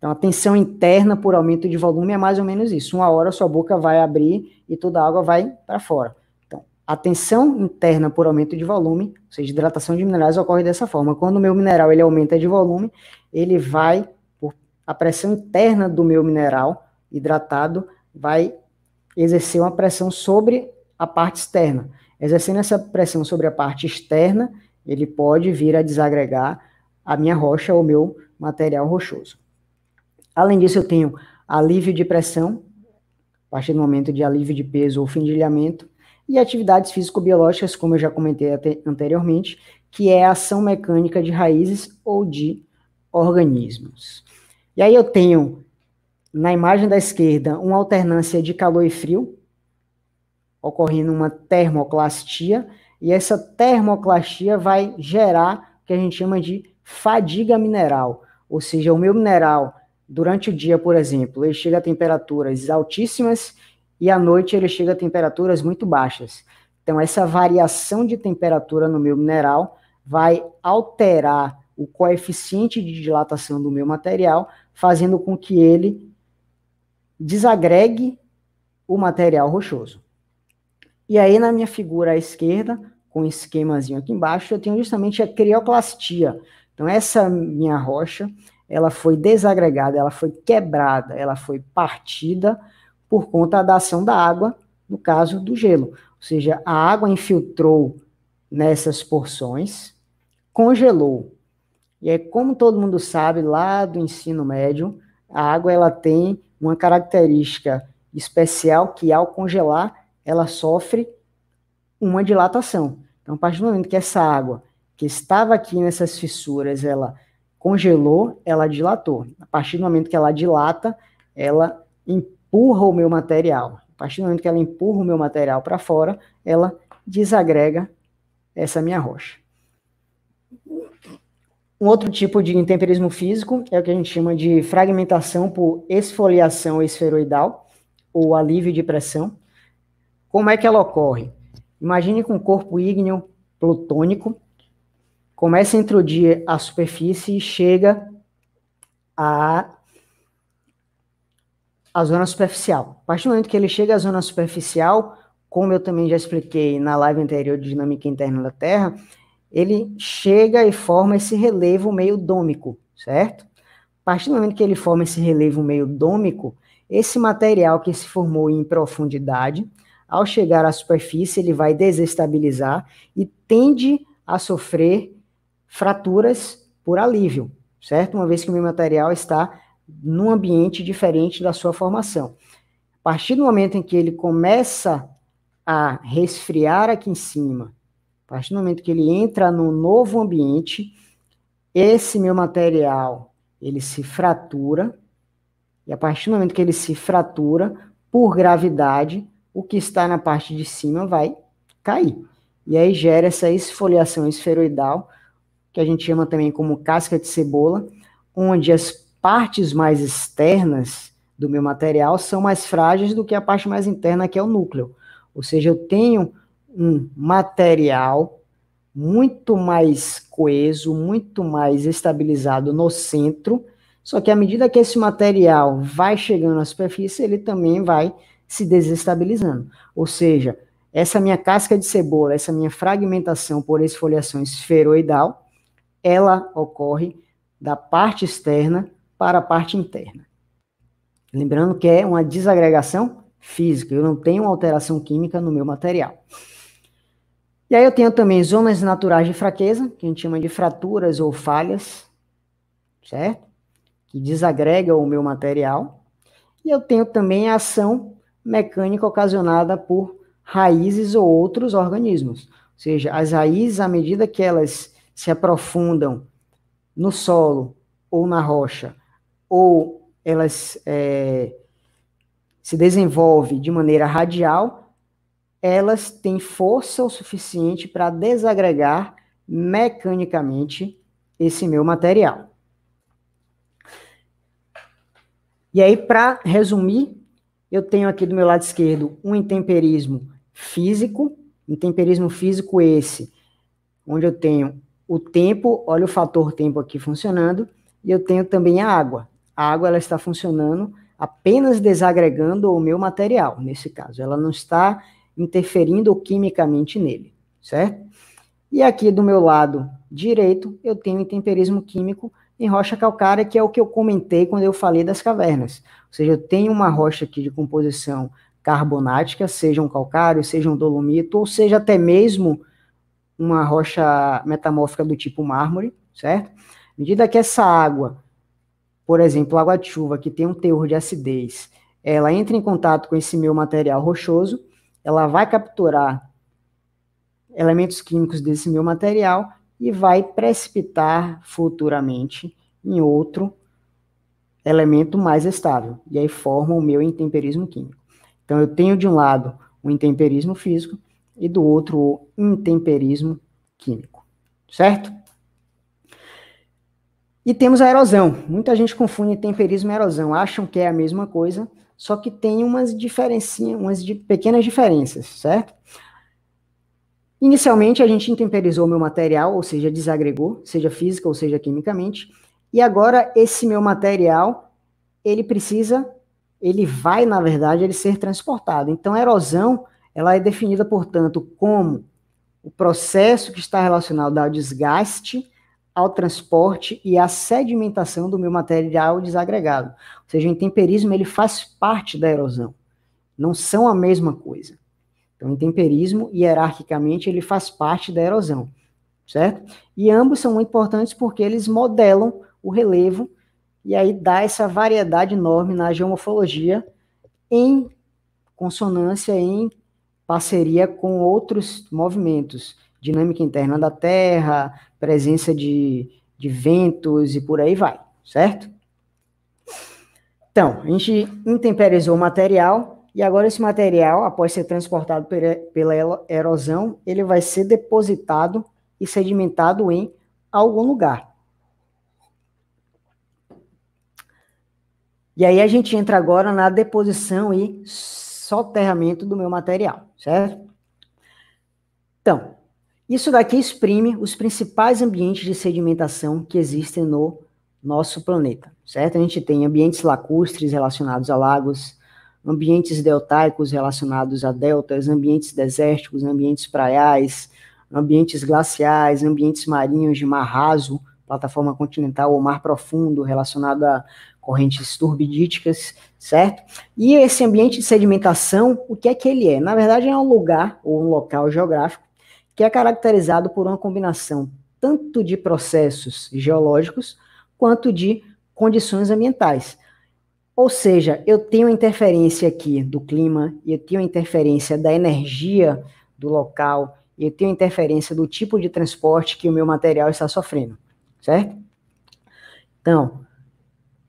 Então, a tensão interna por aumento de volume é mais ou menos isso. Uma hora sua boca vai abrir e toda a água vai para fora. Então, a tensão interna por aumento de volume, ou seja, hidratação de minerais, ocorre dessa forma. Quando o meu mineral ele aumenta de volume, ele vai, por a pressão interna do meu mineral hidratado, vai exercer uma pressão sobre a parte externa. Exercendo essa pressão sobre a parte externa, ele pode vir a desagregar a minha rocha ou meu material rochoso. Além disso, eu tenho alívio de pressão, a partir do momento de alívio de peso ou findilhamento, e atividades físico-biológicas, como eu já comentei anteriormente, que é a ação mecânica de raízes ou de organismos. E aí eu tenho, na imagem da esquerda, uma alternância de calor e frio, ocorrendo uma termoclastia, e essa termoclastia vai gerar o que a gente chama de fadiga mineral, ou seja, o meu mineral durante o dia, por exemplo, ele chega a temperaturas altíssimas e à noite ele chega a temperaturas muito baixas. Então, essa variação de temperatura no meu mineral vai alterar o coeficiente de dilatação do meu material, fazendo com que ele desagregue o material rochoso. E aí, na minha figura à esquerda, com um esquemazinho aqui embaixo, eu tenho justamente a crioclastia. Então, essa minha rocha, ela foi desagregada, ela foi quebrada, ela foi partida por conta da ação da água, no caso do gelo. Ou seja, a água infiltrou nessas porções, congelou. E é como todo mundo sabe lá do ensino médio, a água ela tem uma característica especial que ao congelar, ela sofre uma dilatação. Então, a partir do momento que essa água que estava aqui nessas fissuras, ela congelou, ela dilatou. A partir do momento que ela dilata, ela empurra o meu material. A partir do momento que ela empurra o meu material para fora, ela desagrega essa minha rocha. Um outro tipo de intemperismo físico é o que a gente chama de fragmentação por esfoliação esferoidal, ou alívio de pressão. Como é que ela ocorre? Imagine com um corpo ígneo plutônico, começa a introduzir a superfície e chega à, zona superficial. A partir do momento que ele chega à zona superficial, como eu também já expliquei na live anterior de dinâmica interna da Terra, ele chega e forma esse relevo meio dômico, certo? A partir do momento que ele forma esse relevo meio dômico, esse material que se formou em profundidade, ao chegar à superfície, ele vai desestabilizar e tende a sofrer fraturas por alívio, certo? Uma vez que o meu material está num ambiente diferente da sua formação. A partir do momento em que ele começa a resfriar aqui em cima, a partir do momento que ele entra num novo ambiente, esse meu material, ele se fratura, e a partir do momento que ele se fratura, por gravidade, o que está na parte de cima vai cair. E aí gera essa esfoliação esferoidal, que a gente chama também como casca de cebola, onde as partes mais externas do meu material são mais frágeis do que a parte mais interna, que é o núcleo. Ou seja, eu tenho um material muito mais coeso, muito mais estabilizado no centro, só que à medida que esse material vai chegando à superfície, ele também vai se desestabilizando. Ou seja, essa minha casca de cebola, essa minha fragmentação por esfoliação esferoidal, ela ocorre da parte externa para a parte interna. Lembrando que é uma desagregação física, eu não tenho alteração química no meu material. E aí eu tenho também zonas naturais de fraqueza, que a gente chama de fraturas ou falhas, certo? Que desagrega o meu material. E eu tenho também a ação mecânica ocasionada por raízes ou outros organismos. Ou seja, as raízes, à medida que elas se aprofundam no solo ou na rocha, ou elas é, se desenvolvem de maneira radial, elas têm força o suficiente para desagregar mecanicamente esse meu material. E aí, para resumir, eu tenho aqui do meu lado esquerdo um intemperismo físico, intemperismo físico esse, onde eu tenho o tempo, olha o fator tempo aqui funcionando, e eu tenho também a água. A água ela está funcionando apenas desagregando o meu material, nesse caso. Ela não está interferindo quimicamente nele, certo? E aqui do meu lado direito, eu tenho intemperismo químico em rocha calcária, que é o que eu comentei quando eu falei das cavernas. Ou seja, eu tenho uma rocha aqui de composição carbonática, seja um calcário, seja um dolomito, ou seja até mesmo uma rocha metamórfica do tipo mármore, certo? À medida que essa água, por exemplo, água de chuva, que tem um teor de acidez, ela entra em contato com esse meu material rochoso, ela vai capturar elementos químicos desse meu material e vai precipitar futuramente em outro elemento mais estável. E aí forma o meu intemperismo químico. Então eu tenho de um lado o intemperismo físico e do outro o intemperismo químico. Certo? E temos a erosão. Muita gente confunde temperismo e erosão, acham que é a mesma coisa, só que tem umas diferencinhas, umas de pequenas diferenças, certo? Inicialmente, a gente intemperizou o meu material, ou seja, desagregou, seja física ou seja quimicamente, e agora esse meu material, ele precisa, ele vai, na verdade, ele ser transportado. Então, a erosão, ela é definida, portanto, como o processo que está relacionado ao desgaste, ao transporte e à sedimentação do meu material desagregado. Ou seja, o intemperismo, ele faz parte da erosão. Não são a mesma coisa. Então, o intemperismo, hierarquicamente, ele faz parte da erosão, certo? E ambos são muito importantes porque eles modelam o relevo e aí dá essa variedade enorme na geomorfologia em consonância, em parceria com outros movimentos, dinâmica interna da Terra, presença de, de ventos e por aí vai, certo? Então, a gente intemperizou o material, e agora esse material, após ser transportado pela erosão, ele vai ser depositado e sedimentado em algum lugar. E aí a gente entra agora na deposição e soterramento do meu material, certo? Então, isso daqui exprime os principais ambientes de sedimentação que existem no nosso planeta, certo? A gente tem ambientes lacustres relacionados a lagos, ambientes deltaicos relacionados a deltas, ambientes desérticos, ambientes praiais, ambientes glaciais, ambientes marinhos de mar raso, plataforma continental ou mar profundo relacionado a correntes turbidíticas, certo? E esse ambiente de sedimentação, o que é que ele é? Na verdade, é um lugar ou um local geográfico que é caracterizado por uma combinação tanto de processos geológicos quanto de condições ambientais. Ou seja, eu tenho interferência aqui do clima, eu tenho interferência da energia do local, eu tenho interferência do tipo de transporte que o meu material está sofrendo, certo? Então,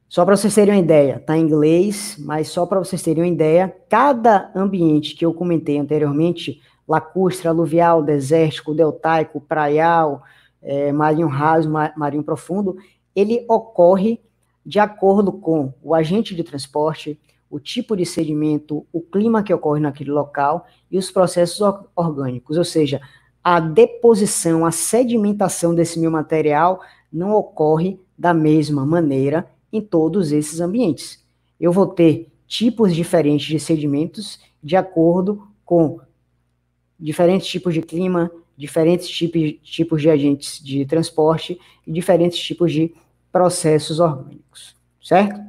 só para vocês terem uma ideia, tá em inglês, mas só para vocês terem uma ideia, cada ambiente que eu comentei anteriormente, lacustre, aluvial, desértico, deltaico, praial, é, marinho raso, marinho profundo, ele ocorre de acordo com o agente de transporte, o tipo de sedimento, o clima que ocorre naquele local e os processos orgânicos, ou seja, a deposição, a sedimentação desse meu material não ocorre da mesma maneira em todos esses ambientes. Eu vou ter tipos diferentes de sedimentos de acordo com diferentes tipos de clima, diferentes tipos, tipos de agentes de transporte e diferentes tipos de processos orgânicos, certo?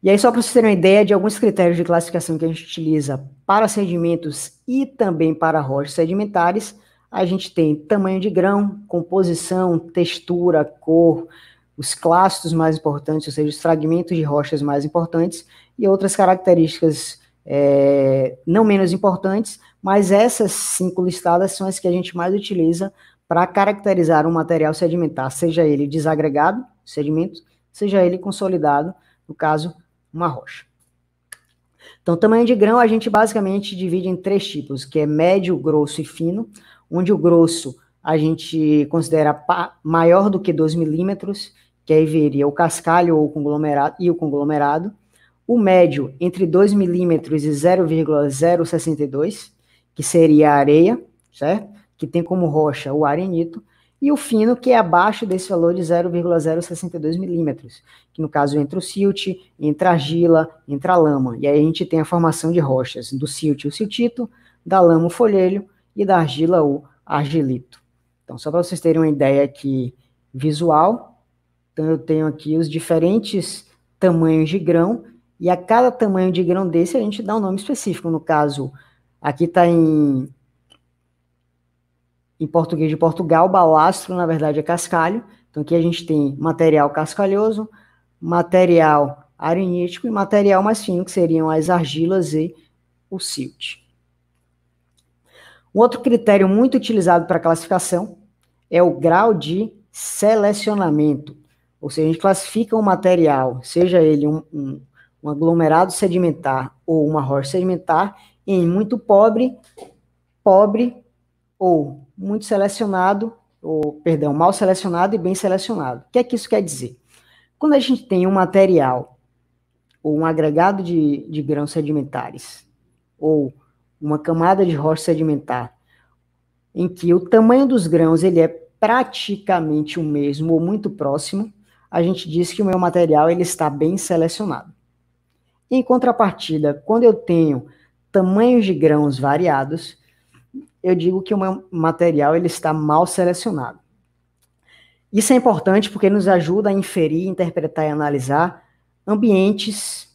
E aí, só para vocês terem uma ideia de alguns critérios de classificação que a gente utiliza para sedimentos e também para rochas sedimentares, a gente tem tamanho de grão, composição, textura, cor, os clastos mais importantes, ou seja, os fragmentos de rochas mais importantes, e outras características é, não menos importantes, mas essas cinco listadas são as que a gente mais utiliza para caracterizar um material sedimentar, seja ele desagregado, sedimento, seja ele consolidado, no caso, uma rocha. Então, tamanho de grão a gente basicamente divide em três tipos, que é médio, grosso e fino, onde o grosso a gente considera maior do que 2 milímetros, que aí viria o cascalho ou o conglomerado, e o conglomerado. o médio entre 2 milímetros e 0,062, que seria a areia, certo? Que tem como rocha o arenito, e o fino, que é abaixo desse valor de 0,062 milímetros, que no caso entra o silt, entra a argila, entra a lama. E aí a gente tem a formação de rochas, do silt o siltito, da lama o folhelho e da argila o argilito. Então, só para vocês terem uma ideia aqui visual, então eu tenho aqui os diferentes tamanhos de grão, e a cada tamanho de grão desse a gente dá um nome específico. No caso, aqui está em em português de Portugal, balastro, na verdade, é cascalho. Então, aqui a gente tem material cascalhoso, material arenítico e material mais fino, que seriam as argilas e o silt. Um outro critério muito utilizado para classificação é o grau de selecionamento. Ou seja, a gente classifica um material, seja ele um, um, um aglomerado sedimentar ou uma rocha sedimentar, em muito pobre, pobre ou muito selecionado, ou, perdão, mal selecionado e bem selecionado. O que é que isso quer dizer? Quando a gente tem um material, ou um agregado de, de grãos sedimentares, ou uma camada de rocha sedimentar, em que o tamanho dos grãos ele é praticamente o mesmo ou muito próximo, a gente diz que o meu material ele está bem selecionado. Em contrapartida, quando eu tenho tamanhos de grãos variados, eu digo que o meu material ele está mal selecionado. Isso é importante porque nos ajuda a inferir, interpretar e analisar ambientes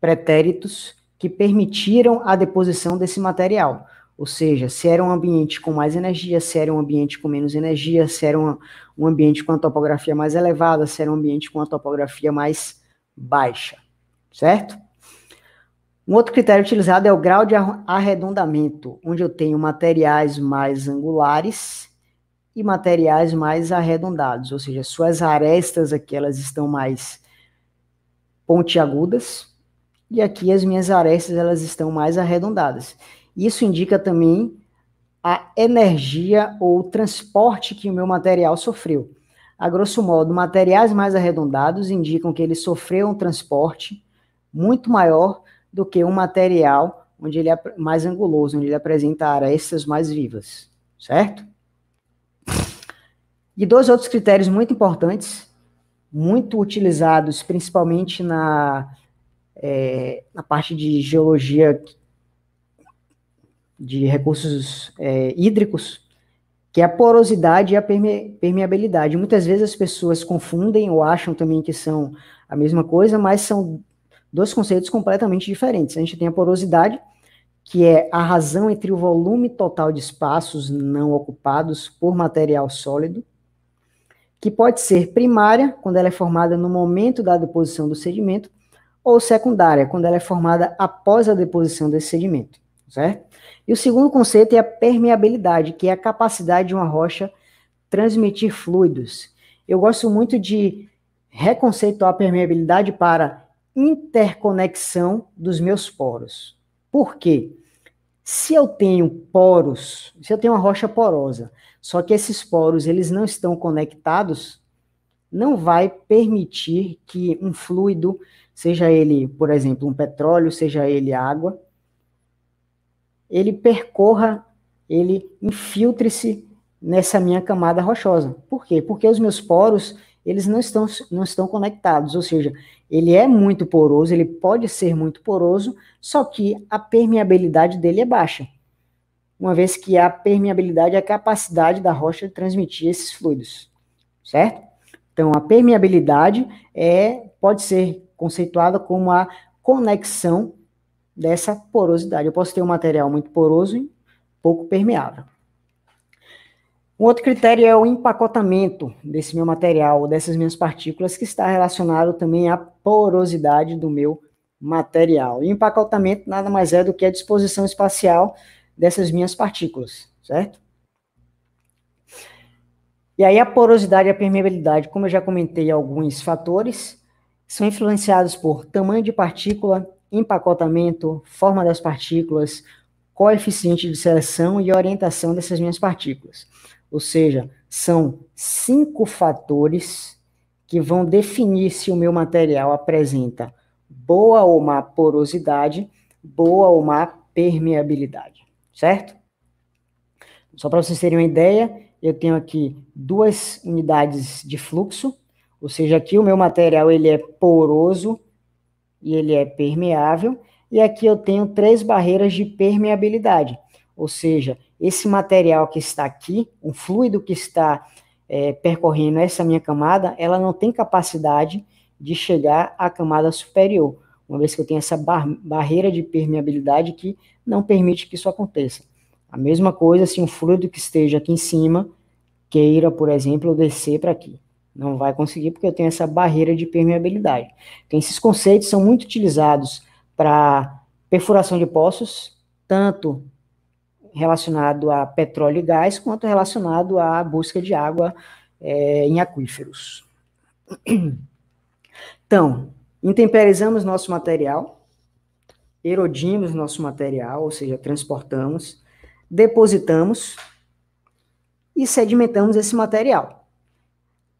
pretéritos que permitiram a deposição desse material. Ou seja, se era um ambiente com mais energia, se era um ambiente com menos energia, se era um, um ambiente com a topografia mais elevada, se era um ambiente com a topografia mais baixa, certo? Um outro critério utilizado é o grau de arredondamento, onde eu tenho materiais mais angulares e materiais mais arredondados, ou seja, suas arestas aqui elas estão mais pontiagudas e aqui as minhas arestas elas estão mais arredondadas. Isso indica também a energia ou transporte que o meu material sofreu. A grosso modo, materiais mais arredondados indicam que ele sofreu um transporte muito maior do que um material onde ele é mais anguloso, onde ele apresenta arestas mais vivas, certo? E dois outros critérios muito importantes, muito utilizados principalmente na, é, na parte de geologia de recursos é, hídricos, que é a porosidade e a permeabilidade. Muitas vezes as pessoas confundem ou acham também que são a mesma coisa, mas são dois conceitos completamente diferentes. A gente tem a porosidade, que é a razão entre o volume total de espaços não ocupados por material sólido, que pode ser primária, quando ela é formada no momento da deposição do sedimento, ou secundária, quando ela é formada após a deposição desse sedimento, certo? E o segundo conceito é a permeabilidade, que é a capacidade de uma rocha transmitir fluidos. Eu gosto muito de reconceituar a permeabilidade para interconexão dos meus poros. Por quê? Se eu tenho poros, se eu tenho uma rocha porosa, só que esses poros eles não estão conectados, não vai permitir que um fluido, seja ele, por exemplo, um petróleo, seja ele água, ele percorra, ele infiltre-se nessa minha camada rochosa. Por quê? Porque os meus poros, eles não estão, não estão conectados, ou seja, ele é muito poroso, ele pode ser muito poroso, só que a permeabilidade dele é baixa. Uma vez que a permeabilidade é a capacidade da rocha de transmitir esses fluidos, certo? Então, a permeabilidade é, pode ser conceituada como a conexão dessa porosidade. Eu posso ter um material muito poroso e pouco permeável. Um outro critério é o empacotamento desse meu material, dessas minhas partículas, que está relacionado também à porosidade do meu material. E empacotamento nada mais é do que a disposição espacial dessas minhas partículas, certo? E aí a porosidade e a permeabilidade, como eu já comentei, alguns fatores, são influenciados por tamanho de partícula, empacotamento, forma das partículas, coeficiente de seleção e orientação dessas minhas partículas. Ou seja, são cinco fatores que vão definir se o meu material apresenta boa ou má porosidade, boa ou má permeabilidade, certo? Só para vocês terem uma ideia, eu tenho aqui duas unidades de fluxo, ou seja, aqui o meu material ele é poroso e ele é permeável, e aqui eu tenho três barreiras de permeabilidade, ou seja, esse material que está aqui, o fluido que está é, percorrendo essa minha camada, ela não tem capacidade de chegar à camada superior, uma vez que eu tenho essa bar barreira de permeabilidade que não permite que isso aconteça. A mesma coisa se um fluido que esteja aqui em cima queira, por exemplo, descer para aqui. Não vai conseguir porque eu tenho essa barreira de permeabilidade. Então, esses conceitos são muito utilizados para perfuração de poços, tanto relacionado a petróleo e gás, quanto relacionado à busca de água é, em aquíferos. Então, intemperizamos nosso material, erodimos nosso material, ou seja, transportamos, depositamos e sedimentamos esse material.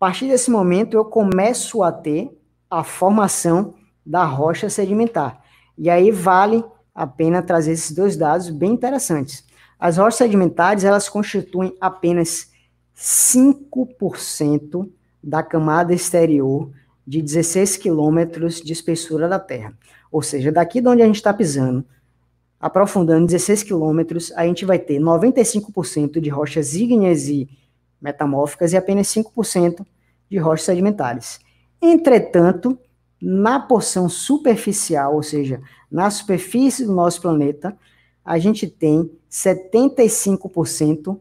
Partir desse momento, eu começo a ter a formação da rocha sedimentar. E aí vale a pena trazer esses dois dados bem interessantes. As rochas sedimentares, elas constituem apenas 5% da camada exterior de 16 quilômetros de espessura da Terra. Ou seja, daqui de onde a gente está pisando, aprofundando 16 quilômetros, a gente vai ter 95% de rochas ígneas e metamórficas e apenas 5% de rochas sedimentares. Entretanto, na porção superficial, ou seja, na superfície do nosso planeta, a gente tem 75%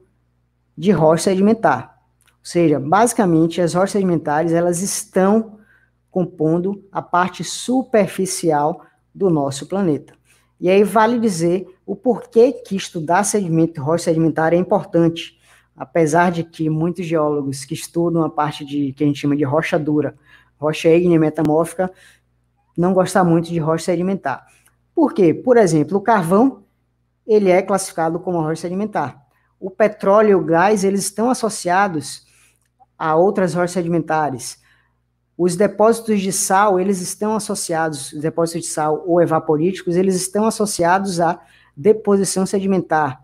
de rocha sedimentar. Ou seja, basicamente as rochas sedimentares, elas estão compondo a parte superficial do nosso planeta. E aí vale dizer o porquê que estudar sedimento e rocha sedimentar é importante, apesar de que muitos geólogos que estudam a parte de que a gente chama de rocha dura, rocha ígnea metamórfica, não gostam muito de rocha sedimentar. Por quê? Por exemplo, o carvão, ele é classificado como rocha sedimentar. O petróleo e o gás, eles estão associados a outras rochas sedimentares. Os depósitos de sal, eles estão associados, os depósitos de sal ou evaporíticos, eles estão associados à deposição sedimentar.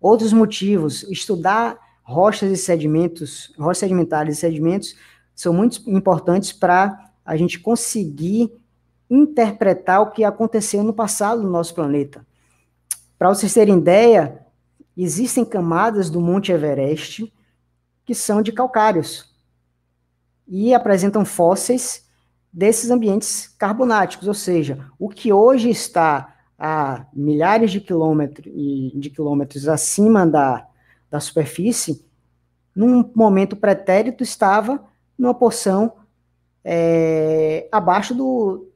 Outros motivos, estudar rochas e sedimentos, rochas sedimentares e sedimentos, são muito importantes para a gente conseguir interpretar o que aconteceu no passado no nosso planeta. Para vocês terem ideia, existem camadas do Monte Everest que são de calcários e apresentam fósseis desses ambientes carbonáticos, ou seja, o que hoje está a milhares de quilômetros, de quilômetros acima da, da superfície, num momento pretérito estava numa porção é, abaixo do,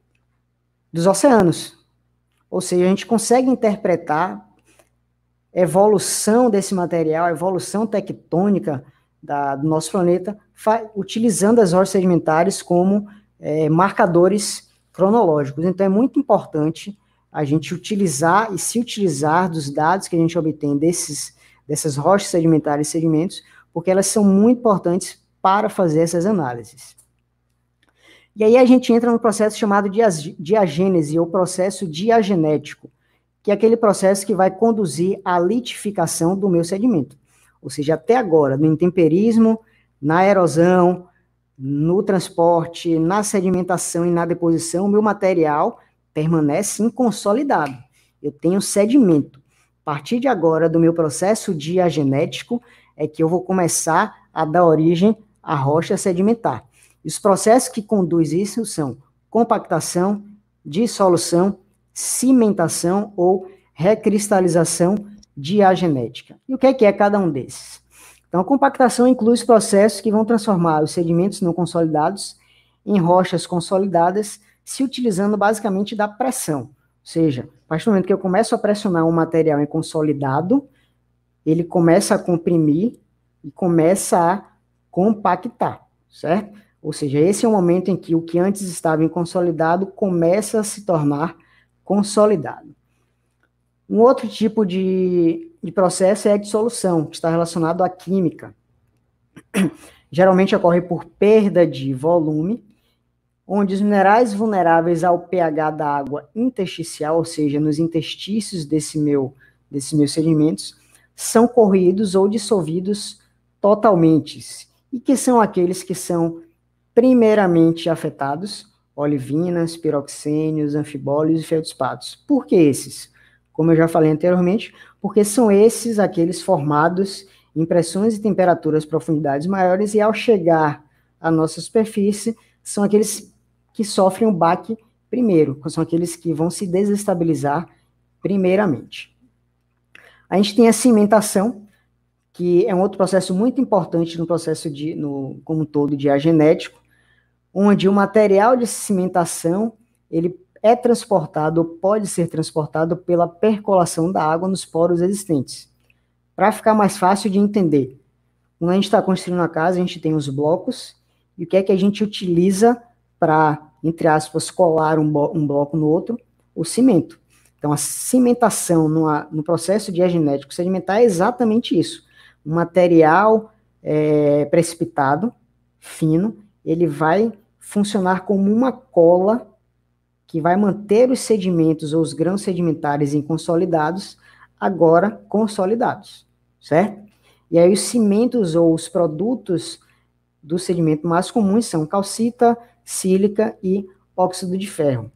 dos oceanos. Ou seja, a gente consegue interpretar evolução desse material, evolução tectônica da, do nosso planeta, utilizando as rochas sedimentares como é, marcadores cronológicos. Então, é muito importante a gente utilizar e se utilizar dos dados que a gente obtém desses, dessas rochas sedimentares e sedimentos, porque elas são muito importantes para fazer essas análises. E aí a gente entra no processo chamado de diagênese, ou processo diagenético, que é aquele processo que vai conduzir à litificação do meu sedimento. Ou seja, até agora, no intemperismo, na erosão, no transporte, na sedimentação e na deposição, o meu material permanece inconsolidado. Eu tenho sedimento. A partir de agora, do meu processo diagenético, é que eu vou começar a dar origem à rocha sedimentar. E os processos que conduzem isso são compactação, dissolução, cimentação ou recristalização diagenética. E o que é, que é cada um desses? Então, a compactação inclui os processos que vão transformar os sedimentos não consolidados em rochas consolidadas, se utilizando basicamente da pressão. Ou seja, a partir do momento que eu começo a pressionar um material em consolidado, ele começa a comprimir e começa a compactar, certo? Ou seja, esse é o momento em que o que antes estava inconsolidado começa a se tornar consolidado. Um outro tipo de, de processo é a dissolução, que está relacionado à química. [clears throat] Geralmente ocorre por perda de volume, onde os minerais vulneráveis ao pH da água intersticial, ou seja, nos interstícios desse meu, desses meus sedimentos, são corroídos ou dissolvidos totalmente, e que são aqueles que são primeiramente afetados, olivinas, piroxênios, anfibólios e feldspatos. Por que esses? Como eu já falei anteriormente, porque são esses aqueles formados em pressões e temperaturas profundidades maiores e ao chegar à nossa superfície, são aqueles que sofrem o baque primeiro, são aqueles que vão se desestabilizar primeiramente. A gente tem a cimentação, que é um outro processo muito importante no processo de, no, como um todo, de genético, onde o material de cimentação, ele é transportado, ou pode ser transportado pela percolação da água nos poros existentes. Para ficar mais fácil de entender, quando a gente está construindo a casa, a gente tem os blocos, e o que é que a gente utiliza para, entre aspas, colar um, um, bloco no outro? O cimento. Então, a cimentação numa, no processo de genético sedimentar é exatamente isso um material é, precipitado, fino, ele vai funcionar como uma cola que vai manter os sedimentos ou os grãos sedimentares inconsolidados, agora consolidados, certo? E aí os cimentos ou os produtos do sedimento mais comuns são calcita, sílica e óxido de ferro.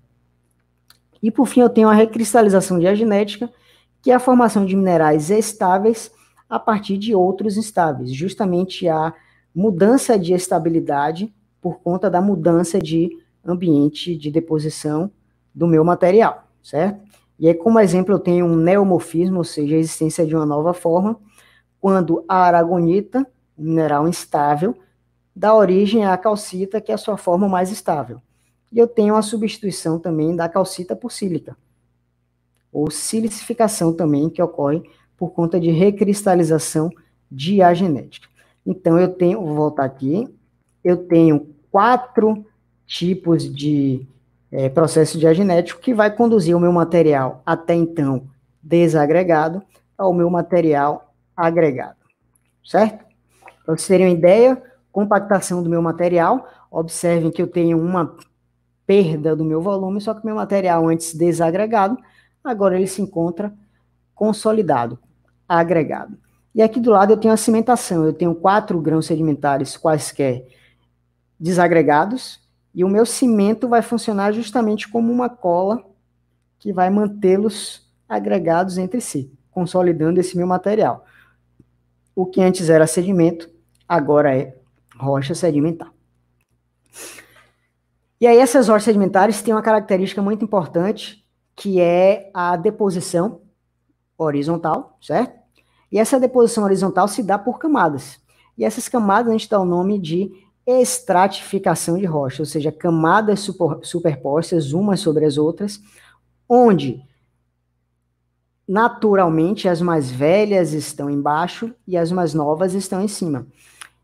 E por fim eu tenho a recristalização diagenética, que é a formação de minerais estáveis a partir de outros instáveis, justamente a mudança de estabilidade por conta da mudança de ambiente de deposição do meu material, certo? E aí, como exemplo, eu tenho um neomorfismo, ou seja, a existência de uma nova forma, quando a aragonita, um mineral instável, dá origem à calcita, que é a sua forma mais estável. E eu tenho a substituição também da calcita por sílica, ou silicificação também, que ocorre por conta de recristalização diagenética. Então, eu tenho, vou voltar aqui, eu tenho quatro tipos de é, processo diagenético que vai conduzir o meu material até então desagregado ao meu material agregado, certo? Para vocês terem uma ideia, compactação do meu material, observem que eu tenho uma perda do meu volume, só que meu material antes desagregado, agora ele se encontra consolidado, agregado. E aqui do lado eu tenho a cimentação, eu tenho quatro grãos sedimentares quaisquer desagregados, e o meu cimento vai funcionar justamente como uma cola que vai mantê-los agregados entre si, consolidando esse meu material. O que antes era sedimento, agora é rocha sedimentar. E aí essas rochas sedimentares têm uma característica muito importante, que é a deposição horizontal, certo? E essa deposição horizontal se dá por camadas. E essas camadas a gente dá o nome de estratificação de rocha, ou seja, camadas super, superpostas umas sobre as outras, onde naturalmente as mais velhas estão embaixo e as mais novas estão em cima.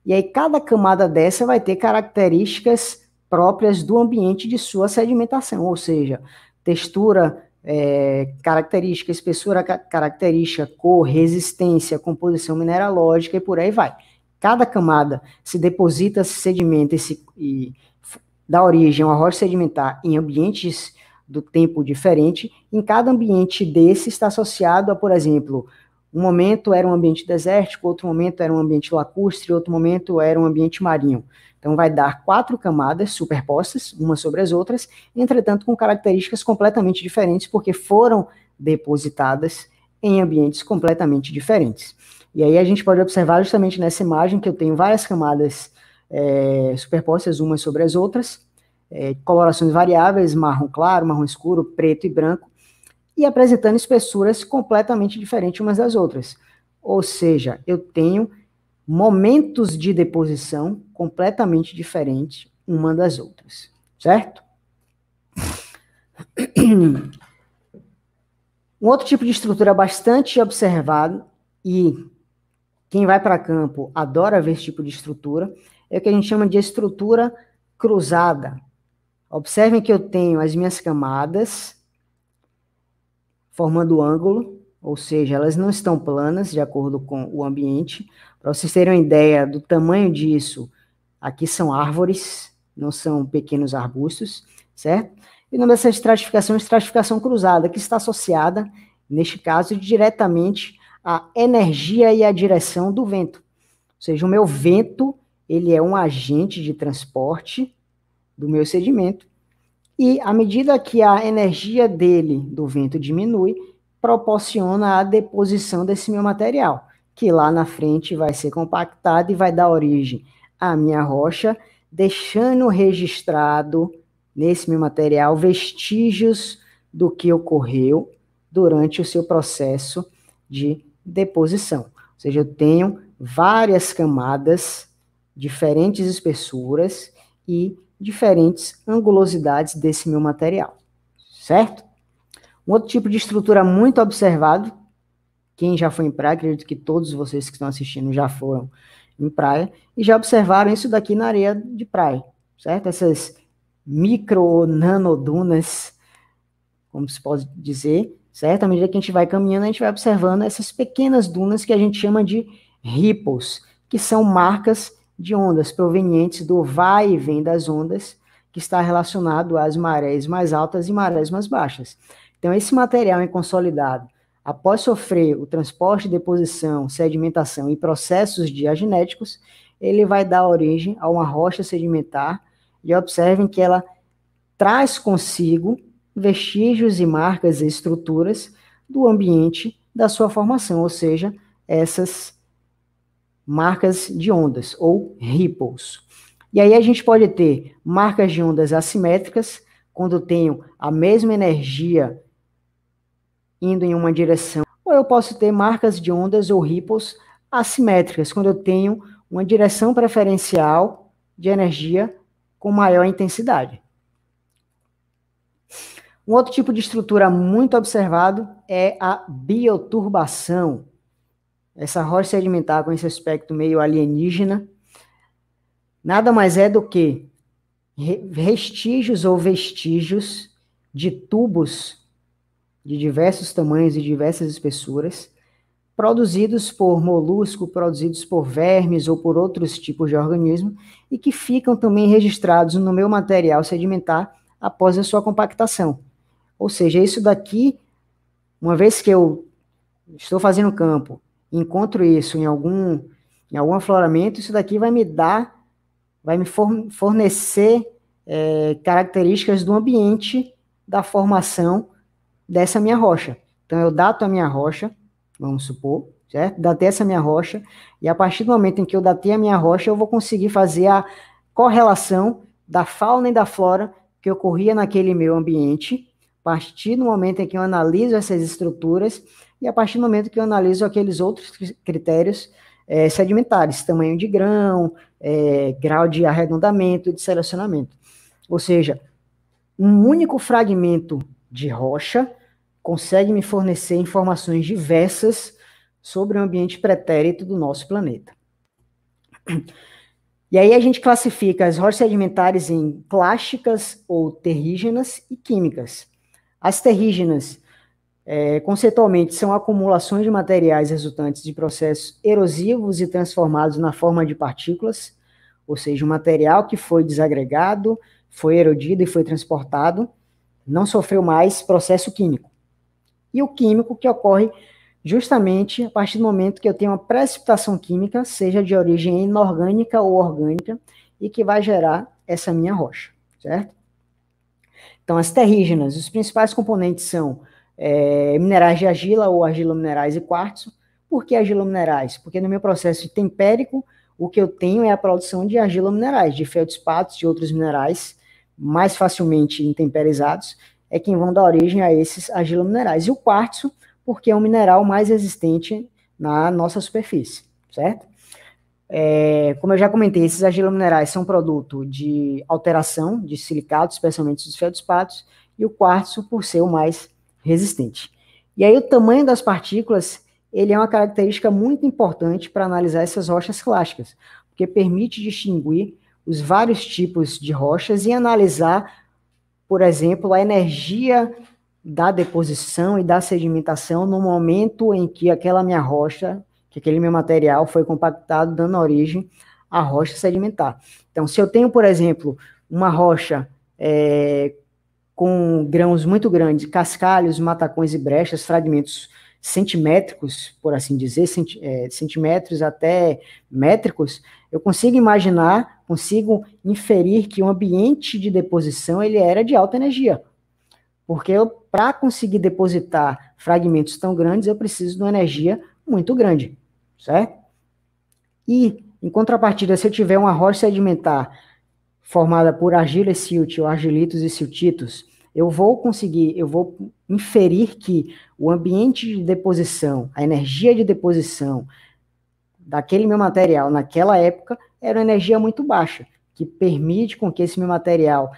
E aí cada camada dessa vai ter características próprias do ambiente de sua sedimentação, ou seja, textura é, característica, espessura característica, cor, resistência, composição mineralógica e por aí vai. Cada camada se deposita, se sedimenta e, se, e dá origem a rocha sedimentar em ambientes do tempo diferente. Em cada ambiente desse está associado a, por exemplo, um momento era um ambiente desértico, outro momento era um ambiente lacustre, outro momento era um ambiente marinho. Então, vai dar quatro camadas superpostas, umas sobre as outras, entretanto, com características completamente diferentes, porque foram depositadas em ambientes completamente diferentes. E aí a gente pode observar justamente nessa imagem que eu tenho várias camadas é, superpostas umas sobre as outras, é, colorações variáveis, marrom claro, marrom escuro, preto e branco, e apresentando espessuras completamente diferentes umas das outras. Ou seja, eu tenho momentos de deposição completamente diferentes uma das outras, certo? Um outro tipo de estrutura bastante observado e quem vai para campo adora ver esse tipo de estrutura é o que a gente chama de estrutura cruzada. Observem que eu tenho as minhas camadas formando ângulo, ou seja, elas não estão planas de acordo com o ambiente. Para vocês terem uma ideia do tamanho disso, aqui são árvores, não são pequenos arbustos, certo? E o nome dessa estratificação é estratificação cruzada, que está associada, neste caso, diretamente à energia e à direção do vento. Ou seja, o meu vento, ele é um agente de transporte do meu sedimento, e à medida que a energia dele, do vento, diminui, proporciona a deposição desse meu material, que lá na frente vai ser compactado e vai dar origem à minha rocha, deixando registrado nesse meu material vestígios do que ocorreu durante o seu processo de deposição. Ou seja, eu tenho várias camadas, diferentes espessuras e diferentes angulosidades desse meu material, certo? Um outro tipo de estrutura muito observado, quem já foi em praia, acredito que todos vocês que estão assistindo já foram em praia, e já observaram isso daqui na areia de praia, certo? Essas micro nanodunas, como se pode dizer, certo? À medida que a gente vai caminhando, a gente vai observando essas pequenas dunas que a gente chama de ripples, que são marcas de ondas provenientes do vai e vem das ondas, que está relacionado às marés mais altas e marés mais baixas. Então, esse material consolidado, após sofrer o transporte, deposição, sedimentação e processos diagenéticos, ele vai dar origem a uma rocha sedimentar, e observem que ela traz consigo vestígios e marcas e estruturas do ambiente da sua formação, ou seja, essas marcas de ondas, ou ripples. E aí a gente pode ter marcas de ondas assimétricas, quando tenho a mesma energia indo em uma direção. Ou eu posso ter marcas de ondas ou ripples assimétricas, quando eu tenho uma direção preferencial de energia com maior intensidade. Um outro tipo de estrutura muito observado é a bioturbação. Essa rocha sedimentar com esse aspecto meio alienígena nada mais é do que vestígios ou vestígios de tubos de diversos tamanhos e diversas espessuras, produzidos por molusco, produzidos por vermes ou por outros tipos de organismo, e que ficam também registrados no meu material sedimentar após a sua compactação. Ou seja, isso daqui, uma vez que eu estou fazendo campo, encontro isso em algum em algum afloramento, isso daqui vai me dar, vai me fornecer é, características do ambiente da formação dessa minha rocha. Então, eu dato a minha rocha, vamos supor, certo? Datei essa minha rocha, e a partir do momento em que eu datei a minha rocha, eu vou conseguir fazer a correlação da fauna e da flora que ocorria naquele meu ambiente, a partir do momento em que eu analiso essas estruturas, e a partir do momento que eu analiso aqueles outros critérios é, sedimentares, tamanho de grão, é, grau de arredondamento, de selecionamento. Ou seja, um único fragmento de rocha consegue me fornecer informações diversas sobre o ambiente pretérito do nosso planeta. E aí a gente classifica as rochas sedimentares em plásticas ou terrígenas e químicas. As terrígenas, é, conceitualmente, são acumulações de materiais resultantes de processos erosivos e transformados na forma de partículas, ou seja, um material que foi desagregado, foi erodido e foi transportado, não sofreu mais processo químico e o químico que ocorre justamente a partir do momento que eu tenho uma precipitação química, seja de origem inorgânica ou orgânica, e que vai gerar essa minha rocha, certo? Então, as terrígenas, os principais componentes são é, minerais de argila ou argilominerais e quartzo. Por que argilominerais? Porque no meu processo tempérico, o que eu tenho é a produção de argilominerais, de feldspatos e outros minerais mais facilmente intemperizados, é quem vão dar origem a esses argilominerais. E o quartzo, porque é um mineral mais resistente na nossa superfície, certo? É, como eu já comentei, esses argilominerais são produto de alteração de silicatos, especialmente dos feldspatos, e o quartzo por ser o mais resistente. E aí o tamanho das partículas, ele é uma característica muito importante para analisar essas rochas clássicas, porque permite distinguir os vários tipos de rochas e analisar por exemplo, a energia da deposição e da sedimentação no momento em que aquela minha rocha, que aquele meu material foi compactado, dando origem à rocha sedimentar. Então, se eu tenho, por exemplo, uma rocha é, com grãos muito grandes, cascalhos, matacões e brechas, fragmentos centimétricos, por assim dizer, centi é, centímetros até métricos, eu consigo imaginar, consigo inferir que o ambiente de deposição ele era de alta energia. Porque para conseguir depositar fragmentos tão grandes, eu preciso de uma energia muito grande, certo? E, em contrapartida, se eu tiver uma rocha sedimentar formada por argila silt ou argilitos e siltitos, eu vou conseguir, eu vou inferir que o ambiente de deposição, a energia de deposição daquele meu material naquela época era uma energia muito baixa, que permite com que esse meu material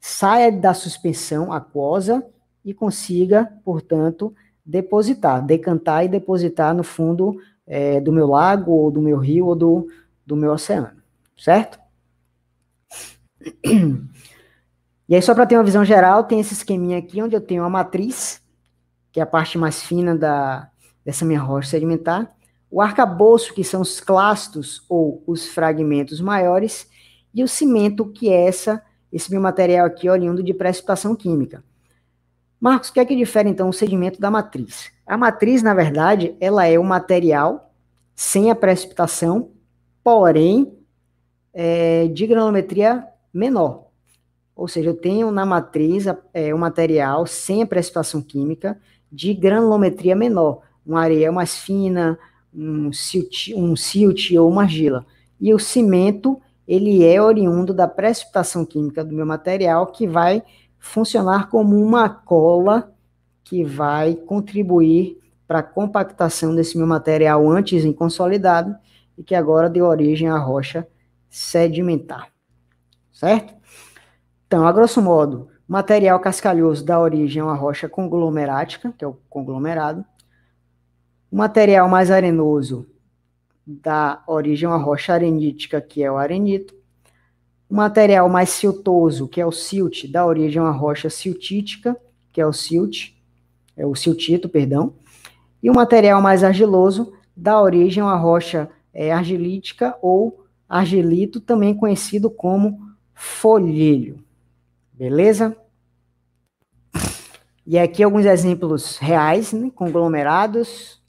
saia da suspensão aquosa e consiga, portanto, depositar, decantar e depositar no fundo é, do meu lago, ou do meu rio, ou do, do meu oceano, certo? [clears throat] E aí, só para ter uma visão geral, tem esse esqueminha aqui, onde eu tenho a matriz, que é a parte mais fina da, dessa minha rocha sedimentar, o arcabouço, que são os clastos ou os fragmentos maiores, e o cimento, que é essa, esse meu material aqui oriundo de precipitação química. Marcos, o que é que difere então o sedimento da matriz? A matriz, na verdade, ela é o material sem a precipitação, porém é, de granulometria menor. Ou seja, eu tenho na matriz é, o material sem a precipitação química de granulometria menor, uma areia mais fina, um silt, um ou uma argila. E o cimento, ele é oriundo da precipitação química do meu material, que vai funcionar como uma cola que vai contribuir para a compactação desse meu material antes inconsolidado e que agora deu origem à rocha sedimentar. Certo? Então, a grosso modo, material cascalhoso dá origem a uma rocha conglomerática, que é o conglomerado. O material mais arenoso dá origem a uma rocha arenítica, que é o arenito. O material mais siltoso, que é o silt, dá origem a uma rocha siltítica, que é o silt, é o siltito, perdão. E o material mais argiloso dá origem a uma rocha é, argilítica ou argilito, também conhecido como folhelho. Beleza? E aqui alguns exemplos reais, né? conglomerados.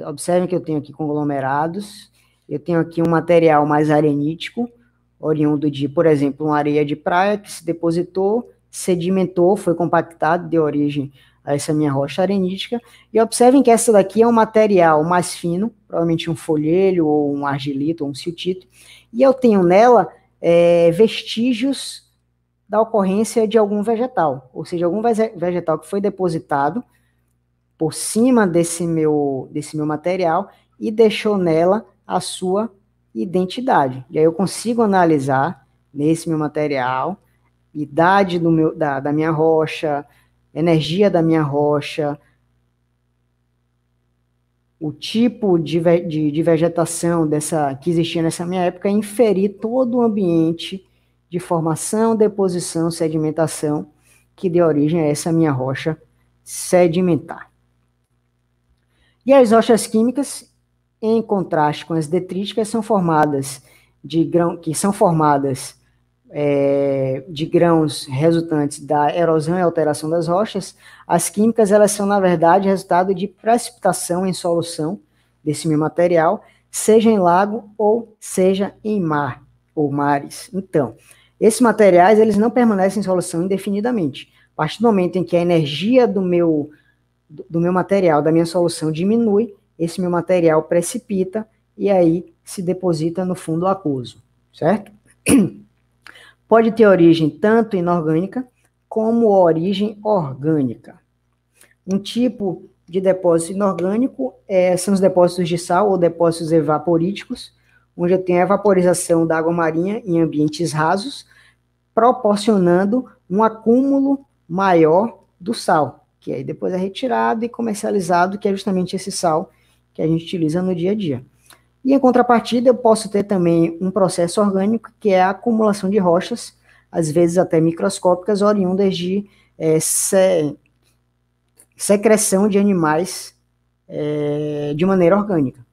Observem que eu tenho aqui conglomerados. Eu tenho aqui um material mais arenítico, oriundo de, por exemplo, uma areia de praia que se depositou, sedimentou, foi compactado, deu origem a essa minha rocha arenítica. E observem que essa daqui é um material mais fino, provavelmente um folhelho, ou um argilito, ou um siltito. E eu tenho nela é, vestígios da ocorrência de algum vegetal, ou seja, algum vegetal que foi depositado por cima desse meu, desse meu material e deixou nela a sua identidade. E aí eu consigo analisar nesse meu material idade do meu, da, da minha rocha, energia da minha rocha, o tipo de, de, de, vegetação dessa que existia nessa minha época, inferir todo o ambiente de formação, deposição, sedimentação, que deu origem a essa minha rocha sedimentar. E as rochas químicas, em contraste com as detríticas, são formadas de grão, que são formadas é, de grãos resultantes da erosão e alteração das rochas. As químicas, elas são, na verdade, resultado de precipitação em solução desse meu material, seja em lago ou seja em mar ou mares. Então, esses materiais, eles não permanecem em solução indefinidamente. A partir do momento em que a energia do meu, do meu material, da minha solução diminui, esse meu material precipita e aí se deposita no fundo aquoso, certo? [clears throat] Pode ter origem tanto inorgânica como origem orgânica. Um tipo de depósito inorgânico é, são os depósitos de sal ou depósitos evaporíticos, onde eu tenho a vaporização da água marinha em ambientes rasos, proporcionando um acúmulo maior do sal, que aí depois é retirado e comercializado, que é justamente esse sal que a gente utiliza no dia a dia. E em contrapartida, eu posso ter também um processo orgânico, que é a acumulação de rochas, às vezes até microscópicas, oriundas de é, se, secreção de animais é, de maneira orgânica.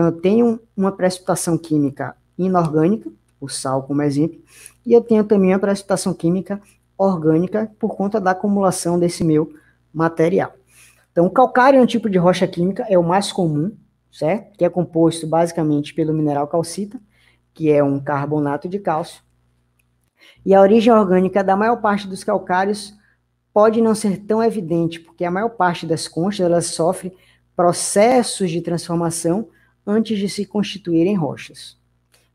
Então, eu tenho uma precipitação química inorgânica, o sal como exemplo, e eu tenho também a precipitação química orgânica por conta da acumulação desse meu material. Então, o calcário é um tipo de rocha química, é o mais comum, certo? Que é composto basicamente pelo mineral calcita, que é um carbonato de cálcio. E a origem orgânica da maior parte dos calcários pode não ser tão evidente, porque a maior parte das conchas elas sofrem processos de transformação antes de se constituírem rochas.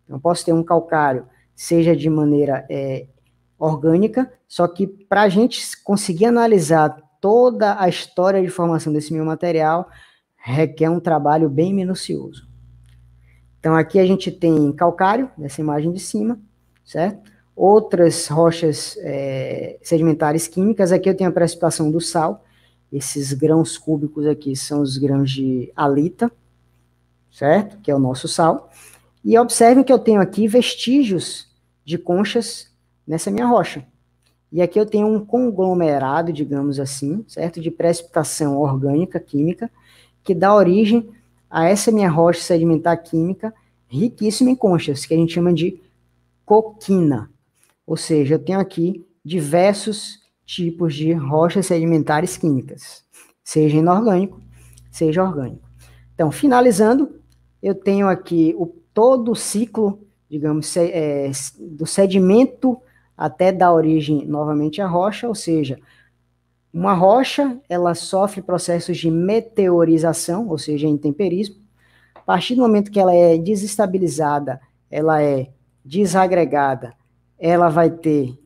Então, posso ter um calcário, seja de maneira é, orgânica, só que para a gente conseguir analisar toda a história de formação desse meu material, requer um trabalho bem minucioso. Então, aqui a gente tem calcário, nessa imagem de cima, certo? Outras rochas é, sedimentares químicas, aqui eu tenho a precipitação do sal, esses grãos cúbicos aqui são os grãos de alita, certo? Que é o nosso sal. E observem que eu tenho aqui vestígios de conchas nessa minha rocha. E aqui eu tenho um conglomerado, digamos assim, certo? De precipitação orgânica, química, que dá origem a essa minha rocha sedimentar química riquíssima em conchas, que a gente chama de coquina. Ou seja, eu tenho aqui diversos tipos de rochas sedimentares químicas, seja inorgânico, seja orgânico. Então, finalizando, eu tenho aqui o todo o ciclo, digamos, é, do sedimento até dar origem novamente à rocha, ou seja, uma rocha, ela sofre processos de meteorização, ou seja, intemperismo. A partir do momento que ela é desestabilizada, ela é desagregada, ela vai ter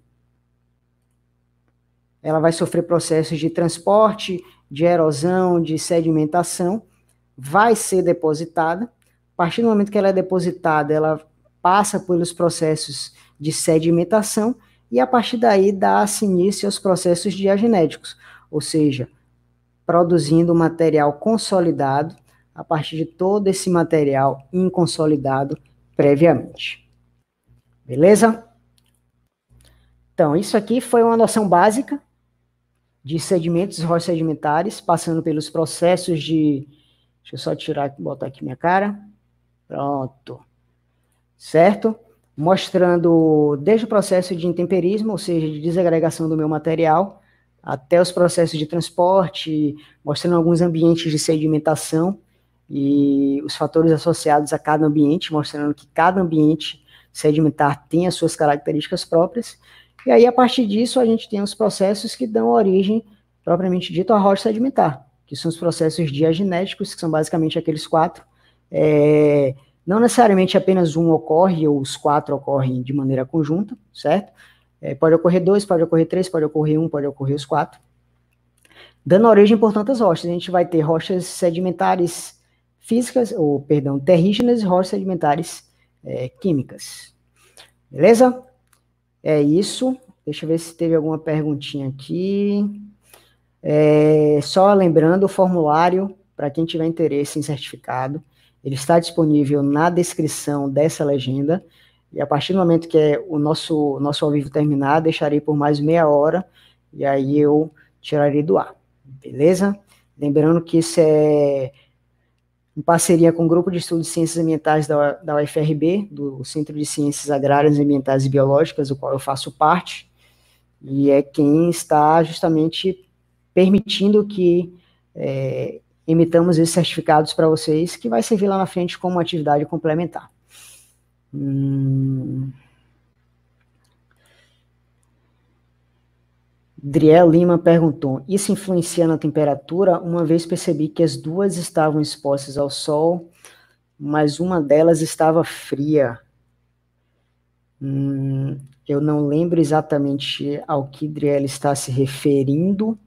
ela vai sofrer processos de transporte, de erosão, de sedimentação, vai ser depositada partir do momento que ela é depositada, ela passa pelos processos de sedimentação e a partir daí dá-se início aos processos diagenéticos, ou seja, produzindo material consolidado a partir de todo esse material inconsolidado previamente. Beleza? Então, isso aqui foi uma noção básica de sedimentos rochas sedimentares, passando pelos processos de. Deixa eu só tirar, botar aqui minha cara. Pronto. Certo? Mostrando desde o processo de intemperismo, ou seja, de desagregação do meu material, até os processos de transporte, mostrando alguns ambientes de sedimentação e os fatores associados a cada ambiente, mostrando que cada ambiente sedimentar tem as suas características próprias. E aí, a partir disso, a gente tem os processos que dão origem, propriamente dito, à rocha sedimentar, que são os processos diagenéticos, que são basicamente aqueles quatro é, não necessariamente apenas um ocorre, ou os quatro ocorrem de maneira conjunta, certo? É, pode ocorrer dois, pode ocorrer três, pode ocorrer um, pode ocorrer os quatro. Dando origem, portanto, às rochas. A gente vai ter rochas sedimentares físicas, ou, perdão, terrígenas e rochas sedimentares é, químicas. Beleza? É isso. Deixa eu ver se teve alguma perguntinha aqui. É, só lembrando o formulário, para quem tiver interesse em certificado, ele está disponível na descrição dessa legenda. E a partir do momento que é o nosso, nosso ao vivo terminar, deixarei por mais meia hora e aí eu tirarei do ar. Beleza? Lembrando que isso é em parceria com o Grupo de Estudos de Ciências Ambientais da, da UFRB, do Centro de Ciências Agrárias, Ambientais e Biológicas, do qual eu faço parte, e é quem está justamente permitindo que é, emitamos esses certificados para vocês, que vai servir lá na frente como atividade complementar. Hum... Driel Lima perguntou: Isso influencia na temperatura? Uma vez percebi que as duas estavam expostas ao sol, mas uma delas estava fria. Hum, eu não lembro exatamente ao que Driel está se referindo.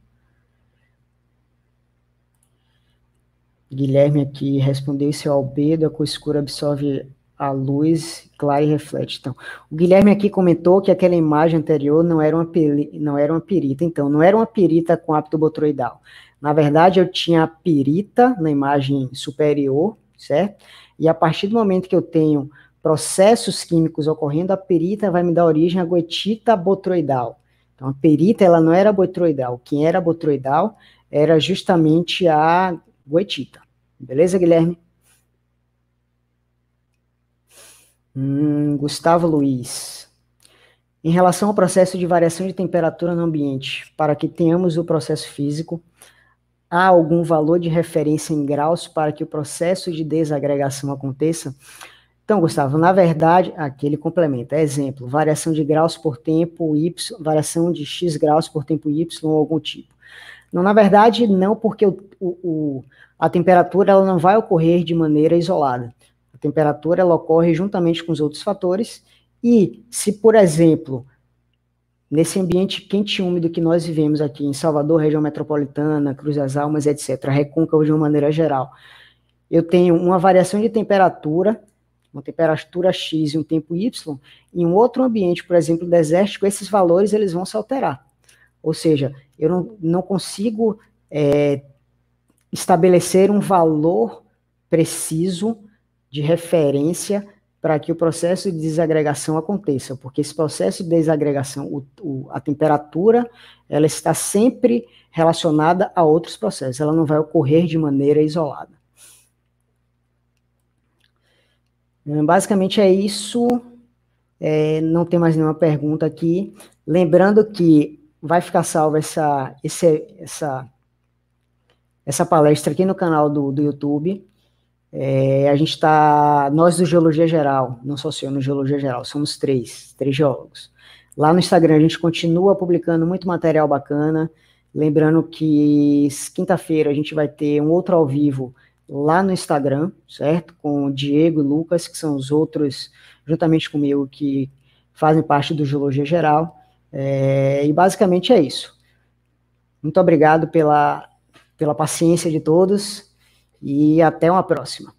Guilherme aqui respondeu se o albedo, a cor escura absorve a luz clara e reflete. Então, o Guilherme aqui comentou que aquela imagem anterior não era uma, não era uma pirita. Então, não era uma pirita com hábito botroidal. Na verdade, eu tinha a pirita na imagem superior, certo? E a partir do momento que eu tenho processos químicos ocorrendo, a perita vai me dar origem à goetita botroidal. Então, a perita, ela não era botroidal. Quem era botroidal era justamente a goetita. Beleza, Guilherme? Hum, Gustavo Luiz. Em relação ao processo de variação de temperatura no ambiente, para que tenhamos o processo físico, há algum valor de referência em graus para que o processo de desagregação aconteça? Então, Gustavo, na verdade, aqui ele complementa. Exemplo, variação de graus por tempo y, variação de x graus por tempo y ou algum tipo. Não, na verdade, não, porque o, o, a temperatura ela não vai ocorrer de maneira isolada. A temperatura ela ocorre juntamente com os outros fatores e se, por exemplo, nesse ambiente quente e úmido que nós vivemos aqui em Salvador, região metropolitana, Cruz das Almas, etc., recôncavo de uma maneira geral, eu tenho uma variação de temperatura, uma temperatura X e um tempo Y, em um outro ambiente, por exemplo, desértico, esses valores eles vão se alterar. Ou seja, eu não, não consigo é, estabelecer um valor preciso de referência para que o processo de desagregação aconteça, porque esse processo de desagregação, o, o, a temperatura, ela está sempre relacionada a outros processos, ela não vai ocorrer de maneira isolada. Hum, basicamente é isso, é, não tem mais nenhuma pergunta aqui. Lembrando que vai ficar salva essa, esse, essa, essa palestra aqui no canal do, do YouTube, é, a gente está, nós do Geologia Geral, não só eu, no Geologia Geral, somos três, três geólogos. Lá no Instagram a gente continua publicando muito material bacana, lembrando que quinta-feira a gente vai ter um outro ao vivo lá no Instagram, certo? Com o Diego e Lucas, que são os outros, juntamente comigo, que fazem parte do Geologia Geral. É, e basicamente é isso. Muito obrigado pela, pela paciência de todos e até uma próxima.